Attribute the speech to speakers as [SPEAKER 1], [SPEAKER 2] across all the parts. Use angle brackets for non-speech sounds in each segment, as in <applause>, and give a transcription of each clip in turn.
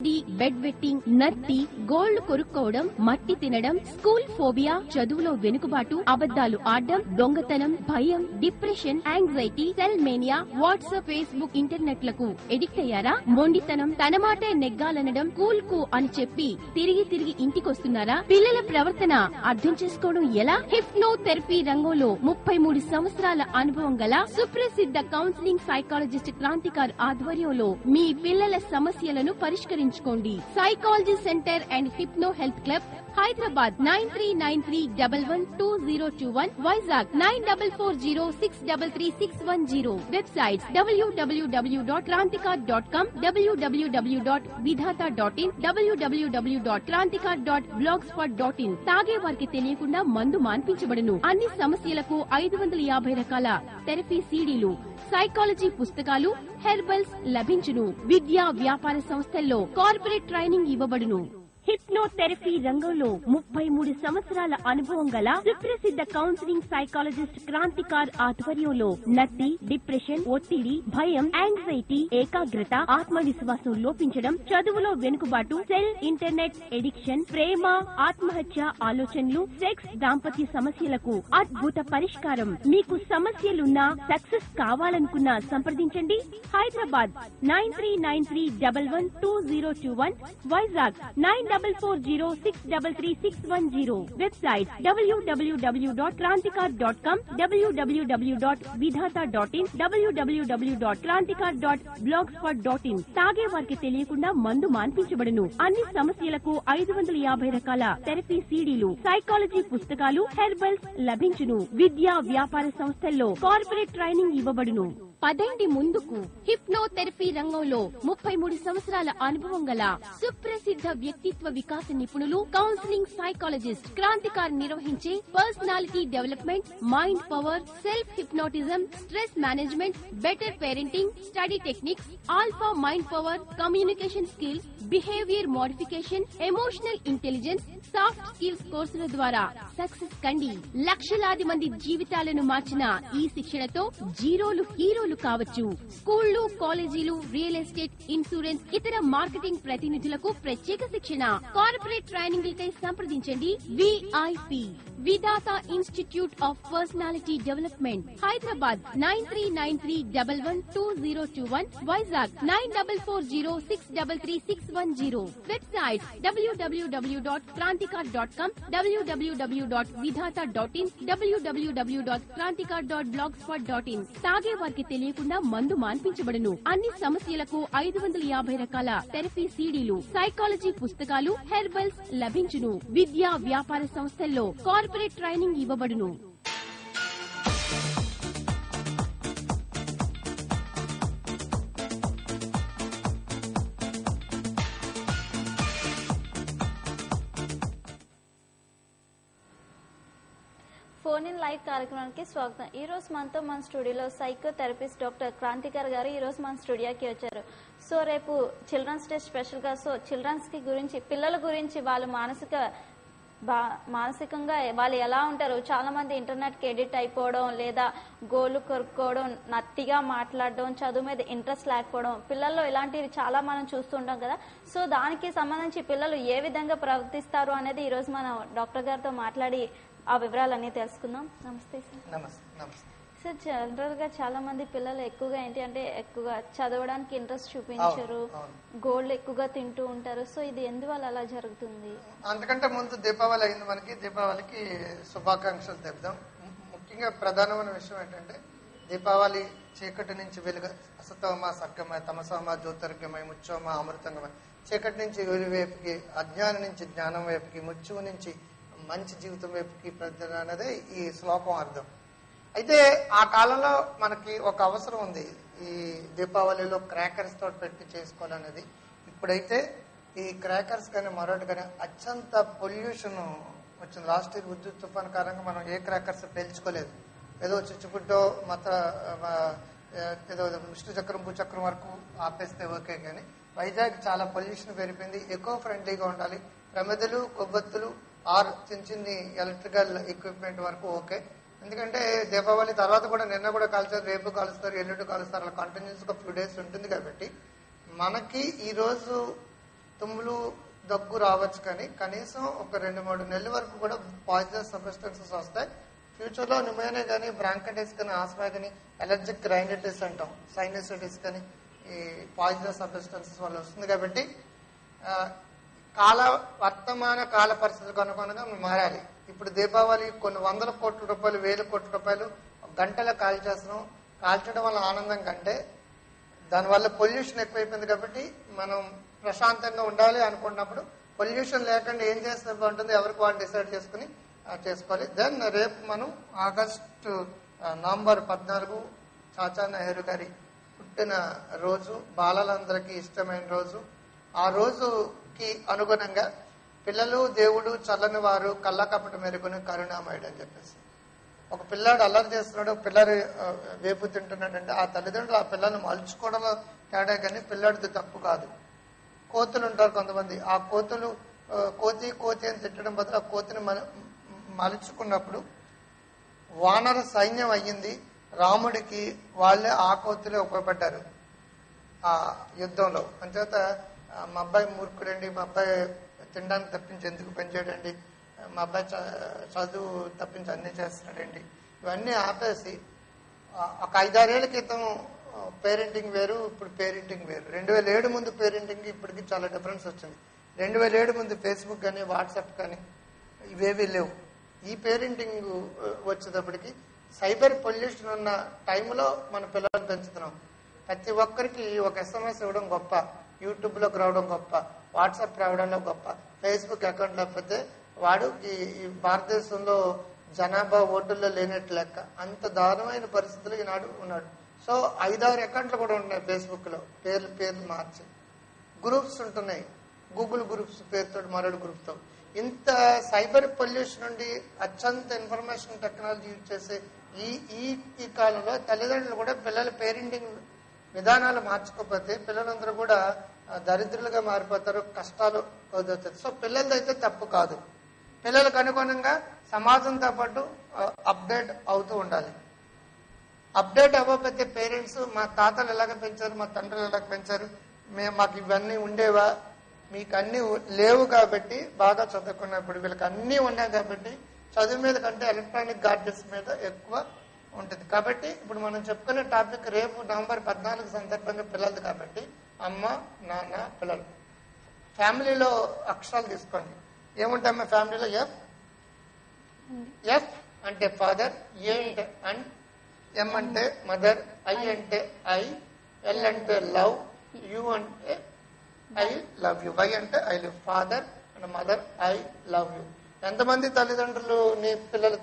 [SPEAKER 1] Bed wetting నత్తి గోల్డ్ కొరుక్కోవడం మట్టి తినడం స్కూల్ ఫోబియా చదువులో వెనుకబాటు అబద్ధాలు ఆడడం దొంగతనం భయం depression anxiety cell mania WhatsApp Facebook ఇంటర్నెట్లకు addict అయ్యారా? మొండితనం తన మాటే నెగ్గాలనడం కూల్కు అని చెప్పి తిరిగి తిరిగి ఇంటికొస్తున్నారా? పిల్లల ప్రవర్తన అర్థం చేసుకోవడం ఎలా? హిప్నో థెరపీ రంగంలో ముప్పై మూడు సంవత్సరాల అనుభవం గల సుప్రసిద్ధ కౌన్సిలింగ్ సైకాలజిస్ట్ క్రాంతికార్ ఆధ్వర్యంలో మీ పిల్లల సమస్యలను పరిష్కరించారు పరిష్కరించుకోండి psychology centre and hypno health club Hyderabad nine three nine three double one two zero two one Vizag nine double four zero six double three six one zero. Websites W W W dot Kranthikar dot com W W W dot Vidhata dot in W W W dot Kranthikar dot blogspot dot in. తాగే వారికి తెలియకుండా మందు మాన్పించబడును. అన్ని సమస్యలకు ఐదు వందల యాభై రకాల థెరపీ సీడీలు సైకాలజీ పుస్తకాలు హెర్బల్స్ లభించును. విద్యా వ్యాపార సంస్థల్లో కార్పొరేట్ ట్రైనింగ్ ఇవ్వబడును. హిప్నోథెరపీ రంగంలో ముప్పై మూడు సంవత్సరాల అనుభవం గల సుప్రసిద్ధ కౌన్సిలింగ్ సైకాలజిస్ట్ క్రాంతికార్ ఆధ్వర్యంలో నత్తి డిప్రెషన్ ఒత్తిడి భయం యాంగ్జైటీ ఏకాగ్రత ఆత్మవిశ్వాసం లోపించడం చదువులో వెనుకబాటు సెల్ ఇంటర్నెట్ ఎడిక్షన్ ప్రేమ ఆత్మహత్య ఆలోచనలు సెక్స్ దాంపత్య సమస్యలకు అద్భుత పరిష్కారం. మీకు సమస్యలున్నా సక్సెస్ కావాలనుకున్నా సంప్రదించండి. Hyderabad nine three nine three double one two zero two one Vizag nine double four zero six double three six one zero website W W W dot Kranthika dot com W W W dot Vidhata dot in W W W dot Kranthikar dot blogspot dot in తాగే వారికి తెలియకుండా మందు మాన్పించబడును. అన్ని సమస్యలకు ఐదు వందల యాభై రకాల థెరపీ సీడీలు సైకాలజీ పుస్తకాలు హెర్బల్స్ లభించును. విద్యా వ్యాపార సంస్థల్లో కార్పొరేట్ ట్రైనింగ్ ఇవ్వబడును. పదండి ముందుకు. హిప్నోథెరపీ రంగంలో ముప్పై మూడు సంవత్సరాల అనుభవం గల సుప్రసిద్ధ వ్యక్తిత్వ వికాస నిపుణులు కౌన్సిలింగ్ సైకాలజిస్ట్ క్రాంతికారి నిర్వహించే personality development mind power self hypnotism stress management better parenting study techniques alpha mind power communication skills behaviour modification emotional intelligence soft skills కోర్సుల ద్వారా సక్సెస్ కండి. లక్షలాది మంది జీవితాలను మార్చిన ఈ శిక్షణతో జీరోలు హీరోలు కావచ్చు స్కూళ్ళు కాలేజీలు రియల్ ఎస్టేట్ ఇన్సూరెన్స్ ఇతర మార్కెటింగ్ ప్రతినిధులకు ప్రత్యేక శిక్షణ. కార్పొరేట్ ట్రైనింగ్లకై సంప్రదించండి VIP Vidhata institute of personality development Hyderabad nine three nine three double one two zero two one Vizag nine double four zero six double three six one zero. Website W W W dot Kranthikar dot com W W W dot Vidhata dot in W W W dot Kranthikar dot blogspot dot in. తాగే వారికి తెలియకుండా మందు మాన్పించబడును. అన్ని సమస్యలకు ఐదు వందల యాభై రకాల థెరపీ సీడీలు సైకాలజీ పుస్తకాలు హెర్బల్స్ లభించును. విద్యా వ్యాపార సంస్థల్లో కార్పొరేట్ ట్రైనింగ్ ఇవ్వబడును.
[SPEAKER 2] ఫోన్ ఇన్ లైవ్ కార్యక్రమానికి స్వాగతం. ఈ రోజు మనతో మన స్టూడియోలో సైకోథెరపిస్ట్ డాక్టర్ క్రాంతికర్ గారు ఈ రోజు మన స్టూడియోకి వచ్చారు. సో రేపు చిల్డ్రన్స్ డే స్పెషల్గా సో చిల్డ్రన్స్కి గురించి పిల్లల గురించి వాళ్ళు మానసిక బా- మానసికంగా వాళ్ళు ఎలా ఉంటారు చాలా మంది ఇంటర్నెట్కి ఎడిట్ అయిపోవడం లేదా గోలు కొరుక్కోవడం నత్తిగా మాట్లాడడం చదువు మీద ఇంట్రెస్ట్ లేకపోవడం పిల్లల్లో ఇలాంటివి చాలా మనం చూస్తుంటాం కదా. సో దానికి సంబంధించి పిల్లలు ఏ విధంగా ప్రవర్తిస్తారు అనేది ఈ రోజు మనం డాక్టర్ గారితో మాట్లాడి ఆ వివరాలన్నీ తెలుసుకుందాం. నమస్తే సార్.
[SPEAKER 3] నమస్తే నమస్తే.
[SPEAKER 2] సార్ జనరల్గా చాలా మంది పిల్లలు ఎక్కువగా ఏంటి అంటే ఎక్కువగా చదవడానికి ఇంట్రెస్ట్ చూపించరు. గోల్డ్ ఎక్కువగా తింటూ ఉంటారు. సో ఇది ఎందువల్ల అలా జరుగుతుంది?
[SPEAKER 3] అంతకంటే ముందు దీపావళి అయింది మనకి. దీపావళికి శుభాకాంక్షలు ము- ముఖ్యంగా ప్రధానమైన విషయం ఏంటంటే దీపావళి చీకటి నుంచి వెలుగు అసతోమ సర్గమయ తమసోమ జ్యోతిర్గమయ ముచ్చోమ అమృతంగమయ చీకటి నుంచి వెలుగు వైపుకి అజ్ఞానం నుంచి జ్ఞానం వైపుకి ముచ్చువు నుంచి మంచి జీవితం వైపుకి ప్రజలు ఈ శ్లోకం అర్థం. అయితే ఆ కాలంలో మనకి ఒక అవసరం ఉంది. ఈ దీపావళిలో క్రాకర్స్ తోటి పెట్టి చేసుకోవాలనేది. ఇప్పుడైతే ఈ క్రాకర్స్ కానీ మరొకటి కానీ అత్యంత పొల్యూషన్ వచ్చింది. లాస్ట్ ఇయర్ విద్యుత్ తుఫాన్ కారణంగా మనం ఏ క్రాకర్స్ పేల్చుకోలేదు. ఏదో చిచ్చుబుడ్డో మత ఏదో విష్ణు చక్రం భూచక్రం వరకు ఆపేస్తే ఓకే కానీ వైజాగ్ చాలా పొల్యూషన్ పెరిగిపోయింది ఎకో ఫ్రెండ్లీగా ఉండాలి. ప్రమిదలు కొవ్వొత్తులు ఆర్ చిన్న చిన్ని ఎలక్ట్రికల్ ఎక్విప్మెంట్ వరకు ఓకే. ఎందుకంటే దీపావళి తర్వాత కూడా నిన్న కూడా కాల్చారు రేపు కాలుస్తారు ఎల్లుండి కాలుస్తారు అలా కంటిన్యూస్గా ఫ్యూ డేస్ ఉంటుంది కాబట్టి మనకి ఈరోజు తుమ్ములు దగ్గు రావచ్చు కానీ కనీసం ఒక రెండు మూడు నెలల వరకు కూడా పాయిజనస్ సబ్స్టెన్సెస్ వస్తాయి. ఫ్యూచర్లో న్యూమోనియా కానీ బ్రాంకైటిస్ కానీ ఆస్మా కానీ ఎలర్జిక్ రైనైటిస్ అంటాం సైనసైటిస్ కానీ ఈ పాయిజనస్ సబ్స్టెన్సెస్ వల్ల వస్తుంది కాబట్టి కాల వర్తమాన కాల పరిస్థితులకు అనుగుణంగా మనం మారాలి. ఇప్పుడు దీపావళి కొన్ని వందల కోట్ల రూపాయలు వేల కోట్ల రూపాయలు గంటల కాల్ కాల్చడం వల్ల ఆనందం కంటే దానివల్ల పొల్యూషన్ ఎక్కువైపోయింది కాబట్టి మనం ప్రశాంతంగా ఉండాలి అనుకున్నప్పుడు పొల్యూషన్ లేకుండా ఏం చేస్తే బాగుంటుంది ఎవరికి వాళ్ళు డిసైడ్ చేసుకుని చేసుకోవాలి. దెన్ రేపు మనం ఆగస్టు నవంబర్ పద్నాలుగు చాచా నెహ్రూ గారి పుట్టిన రోజు బాలలందరికీ ఇష్టమైన రోజు. ఆ రోజు రోజుకి అనుగుణంగా పిల్లలు దేవుడు చల్లని వారు కళ్ళ కపట మెరుగుని కరుణామయుడు అని చెప్పేసి. ఒక పిల్లాడు అల్లరి చేస్తున్నాడు పిల్లలు వేపు తింటున్నాడంటే ఆ తల్లిదండ్రులు ఆ పిల్లల్ని మలుచుకోవడంలో తేడా కానీ పిల్లాడిది తప్పు కాదు. కోతులు ఉంటారు కొంతమంది. ఆ కోతులు కోతి కోతి అని తిట్టడం బదులు ఆ కోతిని మలుచుకున్నప్పుడు వానర సైన్యం అయ్యింది రాముడికి వాళ్ళే ఆ కోతులే ఉపయోగపడ్డారు ఆ యుద్ధంలో. అంచేత మా అబ్బాయి మూర్ఖుడండి. మా అబ్బాయి తినడానికి తప్పించి ఎందుకు పెంచాడండి? మా అబ్బాయి చ- చదువు తప్పించి అన్ని చేస్తున్నాడండి. ఇవన్నీ ఆపేసి ఒక ఐదారేళ్ళ క్రితం పేరెంటింగ్ వేరు ఇప్పుడు పేరెంటింగ్ వేరు. రెండు వేల ఏడు ముందు పేరెంటింగ్ ఇప్పటికి చాలా డిఫరెన్స్ వచ్చింది. రెండు వేల ఏడు ముందు ఫేస్బుక్ కానీ వాట్సాప్ కానీ ఇవేవి లేవు. ఈ పేరెంటింగ్ వచ్చేటప్పటికి సైబర్ పొల్యూషన్ ఉన్న టైంలో మన పిల్లలను పెంచుతున్నాం. ప్రతి ఒక్కరికి ఒక ఎస్ఎంఎస్ ఇవ్వడం గొప్ప. యూట్యూబ్లోకి రావడం గొప్ప వాట్సాప్ రావడంలో గొప్ప ఫేస్బుక్ అకౌంట్ లేకపోతే వాడు ఈ భారతదేశంలో జనాభా ఓటుల్లో లేనట్టు లెక్క. అంత దారుణమైన పరిస్థితులు ఈనాడు ఉన్నాడు. సో ఐదారు అకౌంట్లు కూడా ఉన్నాయి ఫేస్బుక్లో పేర్లు పేర్లు మార్చి. గ్రూప్స్ ఉంటున్నాయి. గూగుల్ గ్రూప్స్ పేరుతో మరొక గ్రూప్తో. ఇంత సైబర్ పొల్యూషన్ నుండి అత్యంత ఇన్ఫర్మేషన్ టెక్నాలజీ యూజ్ చేసే ఈ ఈ ఈ కాలంలో తల్లిదండ్రులు కూడా పిల్లల పేరెంటింగ్ విధానాలు మార్చుకోకపోతే పిల్లలందరూ కూడా దరిద్రులుగా మారిపోతారు కష్టాలు వదులుతారు సో పిల్లలదైతే తప్పు కాదు. పిల్లలకు అనుగుణంగా సమాజంతో పాటు అప్డేట్ అవుతూ ఉండాలి. అప్డేట్ అవ్వకపోతే పేరెంట్స్ మా తాతలు ఎలాగ పెంచారు మా తండ్రులు ఎలాగ పెంచారు మేము మాకు ఇవన్నీ ఉండేవా? మీకు అన్ని లేవు కాబట్టి బాగా చదువుకున్నప్పుడు వీళ్ళకి అన్నీ ఉన్నాయి కాబట్టి చదువు మీద కంటే ఎలక్ట్రానిక్ గార్డెన్స్ మీద ఎక్కువ ఉంటుంది. కాబట్టి ఇప్పుడు మనం చెప్పుకునే టాపిక్ రేపు నవంబర్ పద్నాలుగు సందర్భంగా పిల్లలది కాబట్టి అమ్మ నాన్న పిల్లలు. ఫ్యామిలీలో అక్షరాలు తీసుకోండి. ఏముంటాయమ్మా ఫ్యామిలీలో? ఎఫ్? ఎఫ్ అంటే ఫాదర్ ఏ అంటే అండ్ ఎం అంటే మదర్ ఐ అంటే ఐ ఎల్ అంటే లవ్ యు అంటే ఐ లవ్ యు వై అంటే I love father and mother I love you. ఎంతమంది తల్లిదండ్రులు నీ పిల్లలు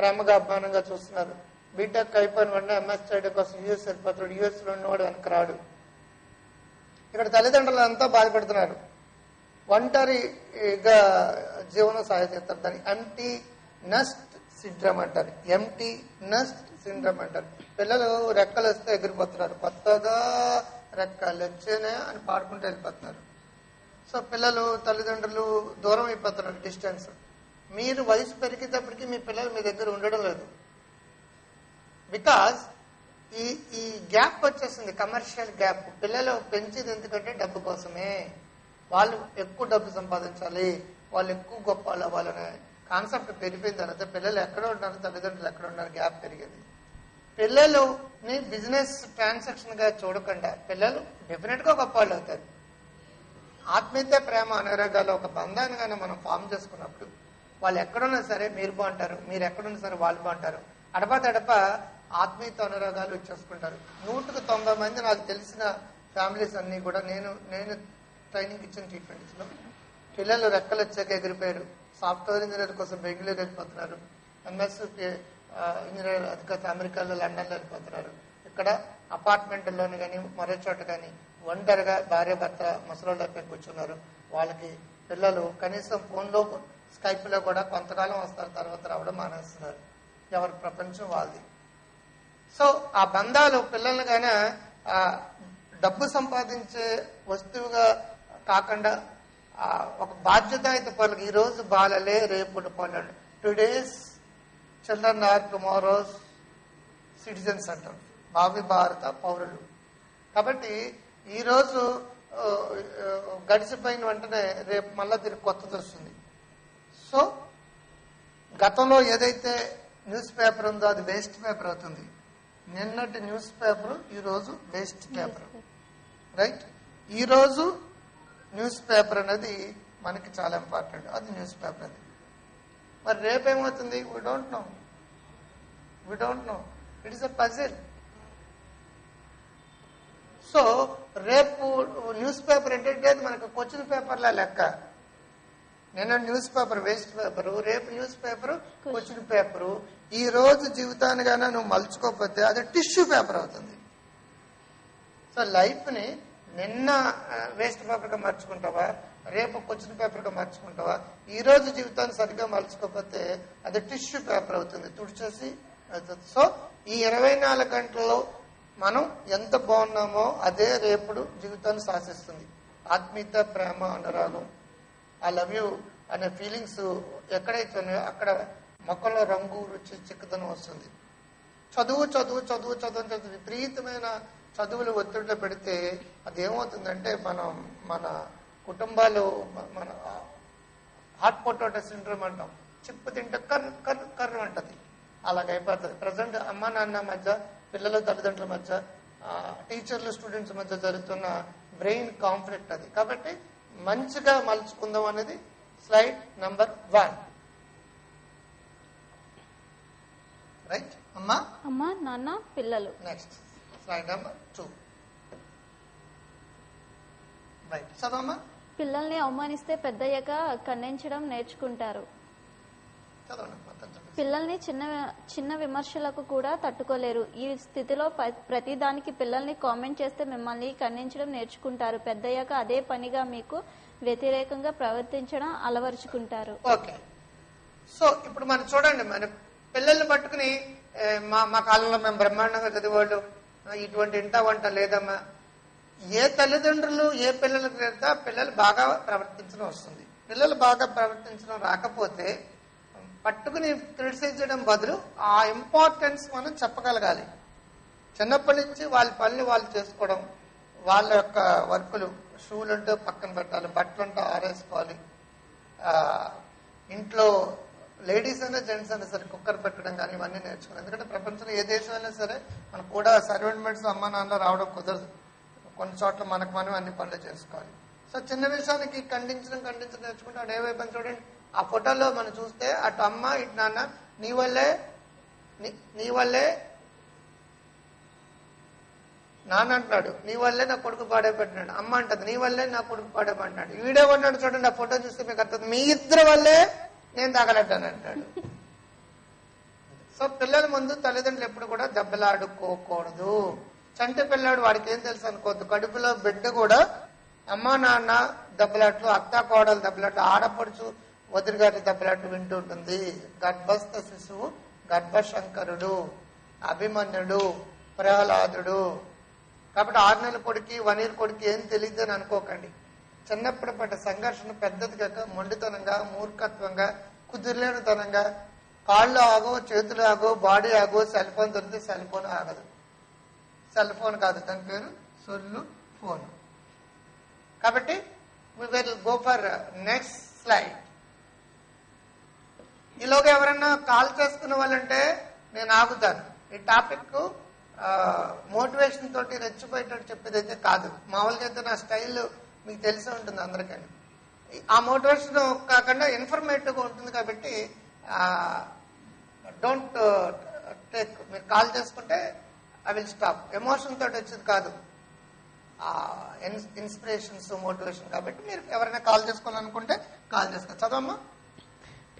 [SPEAKER 3] ప్రేమగా అభిమానంగా చూస్తున్నారు. బీటెక్ అయిపోయిన వెంటనే ఎంఎస్ చేయడం కోసం యూఎస్ వెళ్ళిపోతాడు యూఎస్లో ఉన్నవాడు వెనక రాడు. ఇక్కడ తల్లిదండ్రులు అంతా బాధపడుతున్నారు. ఒంటరిగా జీవనం సాగిస్తారు దాన్ని ఎంటీ నస్ట్ సిండ్రమ్ అంటారు. ఎంటీ నస్ట్ సిండ్రమ్ అంటారు. పిల్లలు రెక్కలు వస్తే ఎగిరిపోతున్నారు. కొత్తగా రెక్కలు వచ్చేనే అని పాడుకుంటూ వెళ్ళిపోతున్నారు. సో పిల్లలు తల్లిదండ్రులు దూరం అయిపోతున్నారు డిస్టెన్స్. మీరు వయసు పెరిగేటప్పటికి మీ పిల్లలు మీ దగ్గర ఉండడం లేదు. బికాస్ ఈ ఈ గ్యాప్ వచ్చేసింది కమర్షియల్ గ్యాప్ పిల్లలు పెంచేది ఎందుకంటే డబ్బు కోసమే. వాళ్ళు ఎక్కువ డబ్బు సంపాదించాలి వాళ్ళు ఎక్కువ గొప్ప వాళ్ళు అవ్వాలనే కాన్సెప్ట్ పెరిగిపోయిన తర్వాత పిల్లలు ఎక్కడ ఉన్నారు తల్లిదండ్రులు ఎక్కడ ఉన్నారు గ్యాప్ పెరిగేది. పిల్లలుని బిజినెస్ ట్రాన్సాక్షన్గా చూడకుండా పిల్లలు డెఫినెట్గా గొప్ప వాళ్ళు అవుతారు. ఆత్మీయత ప్రేమ అనురాగాలు ఒక బంధాన్ని కానీ మనం ఫామ్ చేసుకున్నప్పుడు వాళ్ళు ఎక్కడున్నా సరే మీరు బాగుంటారు మీరు ఎక్కడున్నా సరే వాళ్ళు బాగుంటారు. అడప తడప ఆత్మీయత అనురాగాలు వచ్చేసుకుంటారు. నూటికి తొంభై మంది నాకు తెలిసిన ఫ్యామిలీస్ అన్ని కూడా నేను నేను ట్రైనింగ్ ఇచ్చిన ట్రీట్మెంట్స్లో. పిల్లలు రెక్కలు వచ్చాక ఎగిరిపోయారు. సాఫ్ట్వేర్ ఇంజనీర్ కోసం బెంగళూరు వెళ్ళిపోతున్నారు. ఎంఎస్ ఇంజనీర్ అధికారి అమెరికాలో లండన్లో వెళ్ళిపోతున్నారు. ఇక్కడ అపార్ట్మెంట్లోని కానీ మరో చోట కానీ ఒంటరిగా భార్య భర్త ముసలోళ్ళపై కూర్చున్నారు. వాళ్ళకి పిల్లలు కనీసం ఫోన్లో స్కైప్లో కూడా కొంతకాలం వస్తారు తర్వాత రావడం మానేస్తున్నారు. ఎవరి ప్రపంచం వాళ్ళది. సో ఆ బంధాలు పిల్లల్ని కానీ డబ్బు సంపాదించే వస్తువుగా కాకుండా ఒక బాధ్యతాయుత పనులు ఈ రోజు బాలలే రేపు పనులు today's children are tomorrow's citizens అంటారు భావి భారత పౌరులు కాబట్టి ఈరోజు గడిచిపోయిన వెంటనే రేపు మళ్ళీ తిరిగి కొత్తది వస్తుంది. సో గతంలో ఏదైతే న్యూస్ పేపర్ ఉందో అది వేస్ట్ పేపర్ అవుతుంది. నిన్నటి న్యూస్ పేపర్ ఈరోజు వేస్ట్ పేపర్. రైట్? ఈరోజు న్యూస్ పేపర్ అనేది మనకి చాలా ఇంపార్టెంట్. అది న్యూస్ పేపర్ అది. మరి రేపేమవుతుంది? We don't know we don't know it is a puzzle so రేపు న్యూస్ పేపర్ ఏంటంటే అది మనకు క్వశ్చన్ పేపర్లా లెక్క. నిన్న న్యూస్ పేపర్ వేస్ట్ పేపర్ రేపు న్యూస్ పేపర్ క్వశ్చన్ పేపరు. ఈ రోజు జీవితానికైనా నువ్వు మలుచుకోకపోతే అది టిష్యూ పేపర్ అవుతుంది. సో లైఫ్ని నిన్న వేస్ట్ పేపర్గా మార్చుకుంటావా? రేపు క్వశ్చన్ పేపర్గా మార్చుకుంటావా? ఈ రోజు జీవితాన్ని సరిగ్గా మలుచుకోకపోతే అది టిష్యూ పేపర్ అవుతుంది. తుడిచేసి అవుతుంది. సో ఈ ఇరవై నాలుగు గంటల్లో మనం ఎంత బాగున్నామో అదే రేపుడు జీవితాన్ని శాసిస్తుంది ఆత్మీయత ప్రేమ అనురాగం. ఐ లవ్ యూ అనే ఫీలింగ్స్ ఎక్కడైతే ఉన్నాయో అక్కడ మొక్కల్లో రంగు రుచి చిక్కుదనం వస్తుంది. చదువు చదువు చదువు చదువు చదువు విపరీతమైన చదువులు ఒత్తిడిలో పెడితే అది ఏమవుతుందంటే మనం మన కుటుంబాలు మన హాట్ పొటాటో సిండ్రోమ్ అంటాం. చిప్పు తింటే కర్ర కర్ర కర్ర అంటది అలాగైపోతుంది. ప్రజెంట్ అమ్మ నాన్న మధ్య పిల్లల తల్లిదండ్రుల మధ్య టీచర్లు స్టూడెంట్స్ మధ్య జరుగుతున్న బ్రెయిన్ కాన్ఫ్లిక్ట్ అది. కాబట్టి మంచిగా మలుచుకుందాం అనేది స్లైడ్ నంబర్ వన్ రైట్ అమ్మా?
[SPEAKER 2] అమ్మ నాన్న పిల్లలు.
[SPEAKER 3] Next slide number two right చదవమ్మా.
[SPEAKER 2] పిల్లల్ని అవమానిస్తే పెద్దయ్యాక ఖండించడం నేర్చుకుంటారు.
[SPEAKER 3] చదవండి.
[SPEAKER 2] పిల్లల్ని చిన్న చిన్న విమర్శలకు కూడా తట్టుకోలేరు. ఈ స్థితిలో ప్రతిదానికి పిల్లల్ని కామెంట్ చేస్తే మిమ్మల్ని ఖండించడం నేర్చుకుంటారు. పెద్దయ్యాక అదే పనిగా మీకు వ్యతిరేకంగా ప్రవర్తించడం అలవరుచుకుంటారు.
[SPEAKER 3] ఓకే. సో ఇప్పుడు మనం చూడండి మన పిల్లల్ని పట్టుకుని మా మా కాలంలో మేము బ్రహ్మాండంగా చదివేవాళ్ళు. ఇటువంటి ఇంట వంట లేదమ్మా. ఏ తల్లిదండ్రులు ఏ పిల్లలకి లేదా పిల్లలు బాగా ప్రవర్తించడం వస్తుంది. పిల్లలు బాగా ప్రవర్తించడం రాకపోతే పట్టుకుని క్రిటిసైజ్ చేయడం బదులు ఆ ఇంపార్టెన్స్ మనం చెప్పగలగాలి. చిన్నప్పటి నుంచి వాళ్ళ పనులు వాళ్ళు చేసుకోవడం వాళ్ళ యొక్క వర్కులు షూలు ఉంటే పక్కన పెట్టాలి బట్టలు ఉంటే ఆరేసుకోవాలి ఇంట్లో లేడీస్ అయినా జెంట్స్ అయినా సరే కుక్కర్ పెట్టడం కానీ ఇవన్నీ నేర్చుకోవాలి. ఎందుకంటే ప్రపంచంలో ఏ దేశం అయినా సరే మనకు కూడా సర్వెంట్మెంట్స్ అమ్మ నాన్న రావడం కుదరదు. కొన్ని చోట్ల మనకు మనం అన్ని పనులు చేసుకోవాలి. సో చిన్న విషయానికి ఖండించడం ఖండించడం నేర్చుకుంటే వాడు వైపు చూడండి ఆ ఫోటోలో మనం చూస్తే అటు అమ్మ ఇటు నాన్న నీ వల్లే నీ- వల్లే నాన్న అంటున్నాడు. నీ వల్లే నా కొడుకు పాడైపెట్టినాడు అమ్మ అంటది నీ వల్లే నా కొడుకు పాడైపడినాడు వీడియో ఉన్నాడు చూడండి ఆ ఫోటో చూస్తే మీకు అర్థం. మీ ఇద్దరు వల్లే నేను తాగలట్టాను అంటాడు. సో పిల్లల ముందు తల్లిదండ్రులు ఎప్పుడు కూడా దెబ్బలాడుకోకూడదు. చంటి పిల్లాడు వాడికి ఏం తెలుసు అనుకోవద్దు. కడుపులో బిడ్డ కూడా అమ్మ నాన్న దెబ్బలాట్లు అత్త కోడలు దెబ్బలాట్లు ఆడపడుచు వదిలిగారి దెబ్బలాట్లు వింటూ ఉంటుంది గర్భస్థ శిశువు గర్భశంకరుడు అభిమన్యుడు ప్రహ్లాదుడు. కాబట్టి ఆరు నెలల కొడుకు వన్ ఇయర్ కొడుకు ఏం తెలియదు అని అనుకోకండి. చిన్నప్పుడు పడ్డ సంఘర్షణ పెద్దది కాక మొండితనంగా మూర్ఖత్వంగా కుదిరలేనితనంగా కాళ్ళు ఆగో చేతులు ఆగో బాడీ ఆగో సెల్ ఫోన్ దొరికితే సెల్ ఫోన్ ఆగదు. సెల్ ఫోన్ కాదు. దాని పేరు సొల్లు ఫోన్. కాబట్టి we will go for next slide ఈలోగా ఎవరన్నా కాల్ చేసుకున్న వాళ్ళంటే నేను ఆగుతాను. ఈ టాపిక్ మోటివేషన్ తోటి రెచ్చిపోయేటట్టు చెప్పేది అయితే కాదు. మామూలుగా అయితే నా స్టైల్ మీకు తెలిసి ఉంటుంది అందరికని. ఆ మోటివేషన్ కాకుండా ఇన్ఫర్మేటివ్గా ఉంటుంది కాబట్టి డోంట్ టేక్ మీరు కాల్ చేసుకుంటే ఐ విల్ స్టాప్. ఎమోషన్ తోటి వచ్చేది కాదు. ఇన్స్పిరేషన్స్ మోటివేషన్ కాబట్టి మీరు ఎవరైనా కాల్ చేసుకోవాలనుకుంటే కాల్ చేసుకోవచ్చు చదవమ్మా.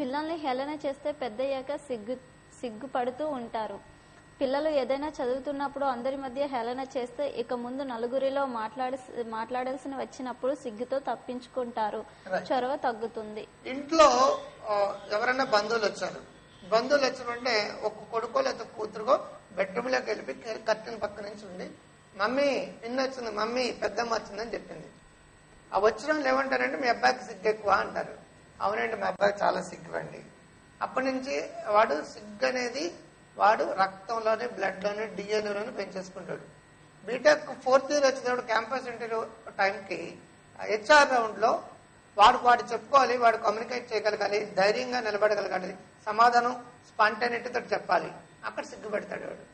[SPEAKER 2] పిల్లల్ని హేళన చేస్తే పెద్దయ్యాక సిగ్గు సిగ్గుపడుతూ ఉంటారు. పిల్లలు ఏదైనా చదువుతున్నప్పుడు అందరి మధ్య హేళన చేస్తే ఇక ముందు నలుగురిలో మాట్లాడి మాట్లాడాల్సిన వచ్చినప్పుడు సిగ్గుతో తప్పించుకుంటారు. చొరవ తగ్గుతుంది.
[SPEAKER 3] ఇంట్లో ఎవరైనా బంధువులు వచ్చారు. బంధువులు వచ్చినంటే ఒక కొడుకో లేదా కూతురుకో బెడ్రూమ్లోకి వెళ్ళి కట్టిన పక్క నుంచి ఉండి మమ్మీ పిన్న వచ్చింది మమ్మీ పెద్దమ్మ వచ్చిందని చెప్పింది. ఆ వచ్చిన వాళ్ళు ఏమంటారంటే మీ అబ్బాయికి సిగ్గు ఎక్కువ అంటారు. అవునండి మా అబ్బాయి చాలా సిగ్గు అండి అప్పటి నుంచి వాడు సిగ్గు అనేది వాడు రక్తంలోనే బ్లడ్లోనే డిఎన్ఏలోనే పెంచేసుకుంటాడు. బీటెక్ ఫోర్త్ ఇయర్ వచ్చినప్పుడు క్యాంపస్ ఇంటర్వ్యూ టైంకి హెచ్ఆర్ రౌండ్లో వాడు వాడు చెప్పుకోవాలి వాడు కమ్యూనికేట్ చేయగలగాలి ధైర్యంగా నిలబడగలగాలి సమాధానం స్పాంటైనిటీతో చెప్పాలి. అక్కడ సిగ్గుపెడతాడు వాడు.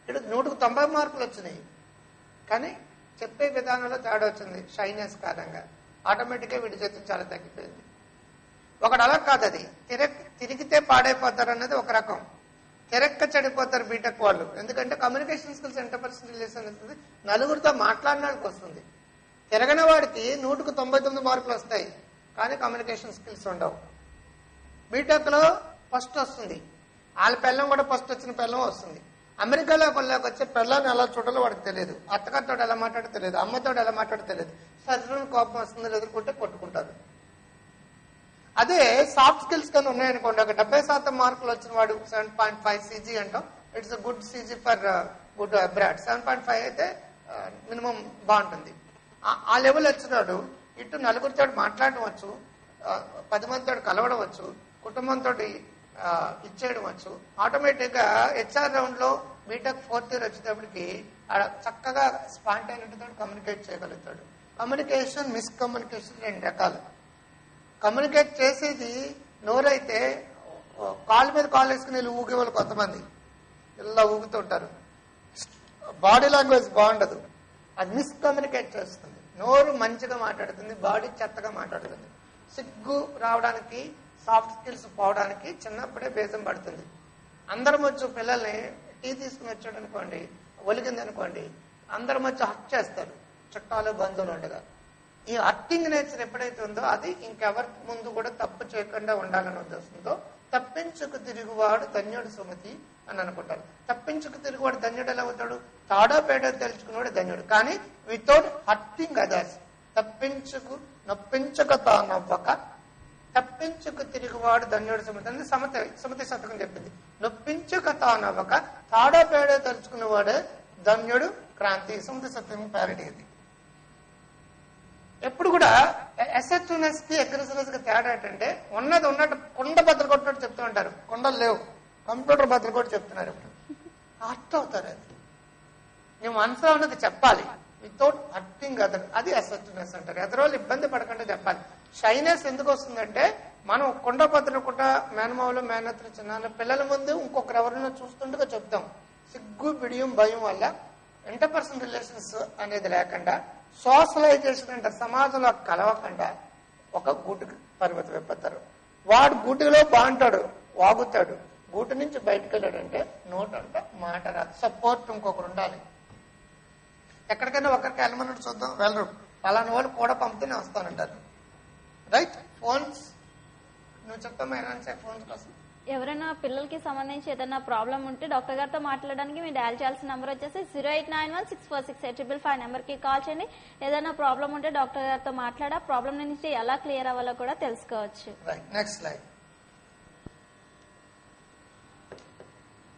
[SPEAKER 3] ఇక్కడ నూటికి తొంభై మార్కులు వచ్చినాయి. కానీ చెప్పే విధానంలో తేడా వచ్చింది షైనెస్ కారణంగా. ఆటోమేటిక్గా వీడి చాలా తగ్గిపోయింది. ఒకడు అలా కాదు అది. తిరగ తిరిగితే పాడైపోతారు అన్నది ఒక రకం. తిరక్క చెడిపోతారు బీటెక్ వాళ్ళు. ఎందుకంటే కమ్యూనికేషన్ స్కిల్స్ ఇంటర్పర్సనల్ రిలేషన్ అనేది నలుగురితో మాట్లాడడానికి వస్తుంది. తిరగని వాడికి నూటికి తొంభై తొమ్మిది మార్కులు వస్తాయి. కానీ కమ్యూనికేషన్ స్కిల్స్ ఉండవు. బీటెక్లో ఫస్ట్ వస్తుంది. వాళ్ళ పిల్లం కూడా ఫస్ట్ వచ్చిన పిల్లం వస్తుంది. అమెరికాలో కొల్లాకి వచ్చే పిల్లని ఎలా చూడాలో వాడికి తెలియదు. అత్తగారితో ఎలా మాట్లాడో తెలియదు. అమ్మతో ఎలా మాట్లాడో తెలియదు. సరిగ్గా కోపం వస్తుంది ఎదుర్కొంటే కొట్టుకుంటారు. అదే సాఫ్ట్ స్కిల్స్ కానీ ఉన్నాయనుకోండి. ఒక డెబ్బై శాతం మార్కులు వచ్చిన వాడు సెవెన్ పాయింట్ ఫైవ్ సీజీ అంటాం. It's good CG for good abroad seven point five అయితే uh, మినిమం బాగుంటుంది. ఆ- లెవెల్ వచ్చినాడు ఇటు నలుగురితో మాట్లాడవచ్చు పది మందితో కలవడవచ్చు కుటుంబంతో ఇచ్చేయడం వచ్చు ఆటోమేటిక్గా హెచ్ఆర్ రౌండ్లో బీటెక్ ఫోర్త్ ఇయర్ వచ్చేటప్పటికి చక్కగా స్పాంటైనిటీతో కమ్యూనికేట్ చేయగలుగుతాడు. కమ్యూనికేషన్ మిస్కమ్యూనికేషన్ రెండు రకాలు. కమ్యూనికేట్ చేసేది నోరైతే కాలు మీద కాలు వేసుకుని వీళ్ళు ఊగే వాళ్ళు కొంతమంది. ఇలా ఊగుతుంటారు బాడీ లాంగ్వేజ్ బాగుండదు. అది మిస్కమ్యూనికేట్ చేస్తుంది. నోరు మంచిగా మాట్లాడుతుంది బాడీ చెత్తగా మాట్లాడుతుంది. సిగ్గు రావడానికి సాఫ్ట్ స్కిల్స్ పోవడానికి చిన్నప్పుడే బేజం పడుతుంది. అందరం వచ్చి పిల్లల్ని టీ తీసుకుని వచ్చాడు అనుకోండి ఒలిగింది అనుకోండి అందరం వచ్చి హక్ చేస్తారు. చుట్టాలు బంధువులు ఉండగా. ఈ హట్టింగ్ నేచర్ ఎప్పుడైతే ఉందో అది ఇంకెవరి ముందు కూడా తప్పు చేయకుండా ఉండాలని ఉద్దేశంతో తప్పించుకు తిరుగువాడు ధన్యుడు సుమతి అని అనుకుంటారు. తప్పించుకు తిరుగువాడు ధన్యుడు ఎలా అవుతాడు? తాడో పేడో తెలుసుకునేవాడు ధన్యుడు. కానీ వితౌట్ హట్టింగ్ అదర్స్. తప్పించుకు నొప్పించక తానవ్వక తప్పించుకు తిరుగువాడు ధన్యుడు సుమతి అని సమత సుమతి శతకం చెప్పింది. నొప్పించుక తానవ్వక తాడో పేడో తెలుసుకునేవాడు ధన్యుడు క్రాంతి. సుమతి శతకం ప్యారిటీ ఇది. ఎప్పుడు కూడా అసెప్టివ్నెస్కి అగ్రెసివ్నెస్కి తేడా ఏంటంటే ఉన్నది ఉన్నట్టు కొండ బద్దలు కొట్టినట్టు చెప్తూ ఉంటారు. కొండలు లేవు. కంప్యూటర్ బద్దలు కొట్టి చెప్తున్నారు ఇప్పుడు. అర్థం అవుతారు అది? నీ మనసులో ఉన్నది చెప్పాలి. Without hurting other. అది అసెప్టివ్నెస్ అంటారు. ఎదరోళ్ళు ఇబ్బంది పడకుండా చెప్పాలి. షైనెస్ ఎందుకు వస్తుందంటే మనం కొండ బద్దలకుండా మేనమావులు మేనత్ర చిన్న పిల్లల ముందు ఇంకొకరు ఎవరైనా చూస్తుండగా చెప్తాం. సిగ్గు బిడియం భయం వల్ల ఇంటర్పర్సనల్ రిలేషన్స్ అనేది లేకుండా సోషలైజేషన్ అంటే సమాజంలో కలవకుండా ఒక గూటికి పరిమితం అయిపోతారు వాడు గూటిలో బాగుంటాడు వాగుతాడు. గూటి నుంచి బయటకు వెళ్ళాడంటే నోట్ మాట రాదు. సపోర్ట్ ఇంకొకరు ఉండాలి. ఎక్కడికైనా ఒకరికి వెళ్ళమని చూద్దాం వెళ్ళరు. పలానా వాళ్ళు కూడా పంపితేనే వస్తానంటారు. రైట్? ఫోన్స్? నువ్వు చెప్తామా ఫోన్స్ కోసం.
[SPEAKER 2] ఎవరైనా పిల్లలకి సంబంధించి ఏదైనా ప్రాబ్లం ఉంటే డాక్టర్ గారితో మాట్లాడడానికి మీరు డయల్ చేయాల్సిన నెంబర్ వచ్చేసి zero eight nine one six four six eight triple five నెంబర్కి కాల్ చేయండి. ఏదైనా ప్రాబ్లం ఉంటే డాక్టర్ గారితో మాట్లాడా ప్రాబ్లం నుంచి ఎలా క్లియర్ అవ్వాలో కూడా తెలుసుకోవచ్చు.
[SPEAKER 3] నెక్స్ట్ స్లైడ్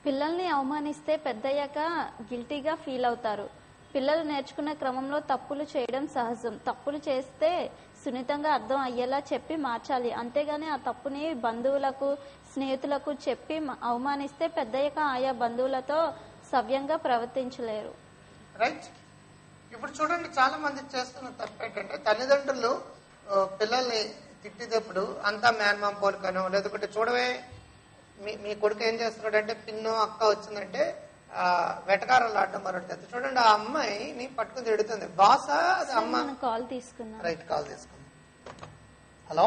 [SPEAKER 2] పిల్లల్ని అవమానిస్తే పెద్దయ్యాక గిల్టీగా ఫీల్ అవుతారు. పిల్లలు నేర్చుకునే క్రమంలో తప్పులు చేయడం సహజం. తప్పులు చేస్తే సున్నితంగా అర్థం అయ్యేలా చెప్పి మార్చాలి. అంతేగాని ఆ తప్పుని బంధువులకు స్నేహితులకు చెప్పి అవమానిస్తే పెద్దయ్యాక ఆయా బంధువులతో సవ్యంగా ప్రవర్తించలేరు.
[SPEAKER 3] రైట్ ఇప్పుడు చూడండి చాలా మంది చేస్తున్న తప్పు ఏంటంటే తల్లిదండ్రులు పిల్లల్ని తిట్టేటప్పుడు అంతా మేనమామ పోలికనో లేదంటే చూడవే మీ మీ కొడుకు ఏం చేస్తున్నాడంటే పిన్నో అక్క వచ్చిందంటే ఆ, వెటకారాలు ఆడటం మరొకటి చూడండి ఆ అమ్మాయి నీ పట్టుకుని తిడుతుంది. బాసా అమ్మ.
[SPEAKER 2] కాల్ తీసుకుందాం.
[SPEAKER 3] రైట్ కాల్ తీసుకుంది. హలో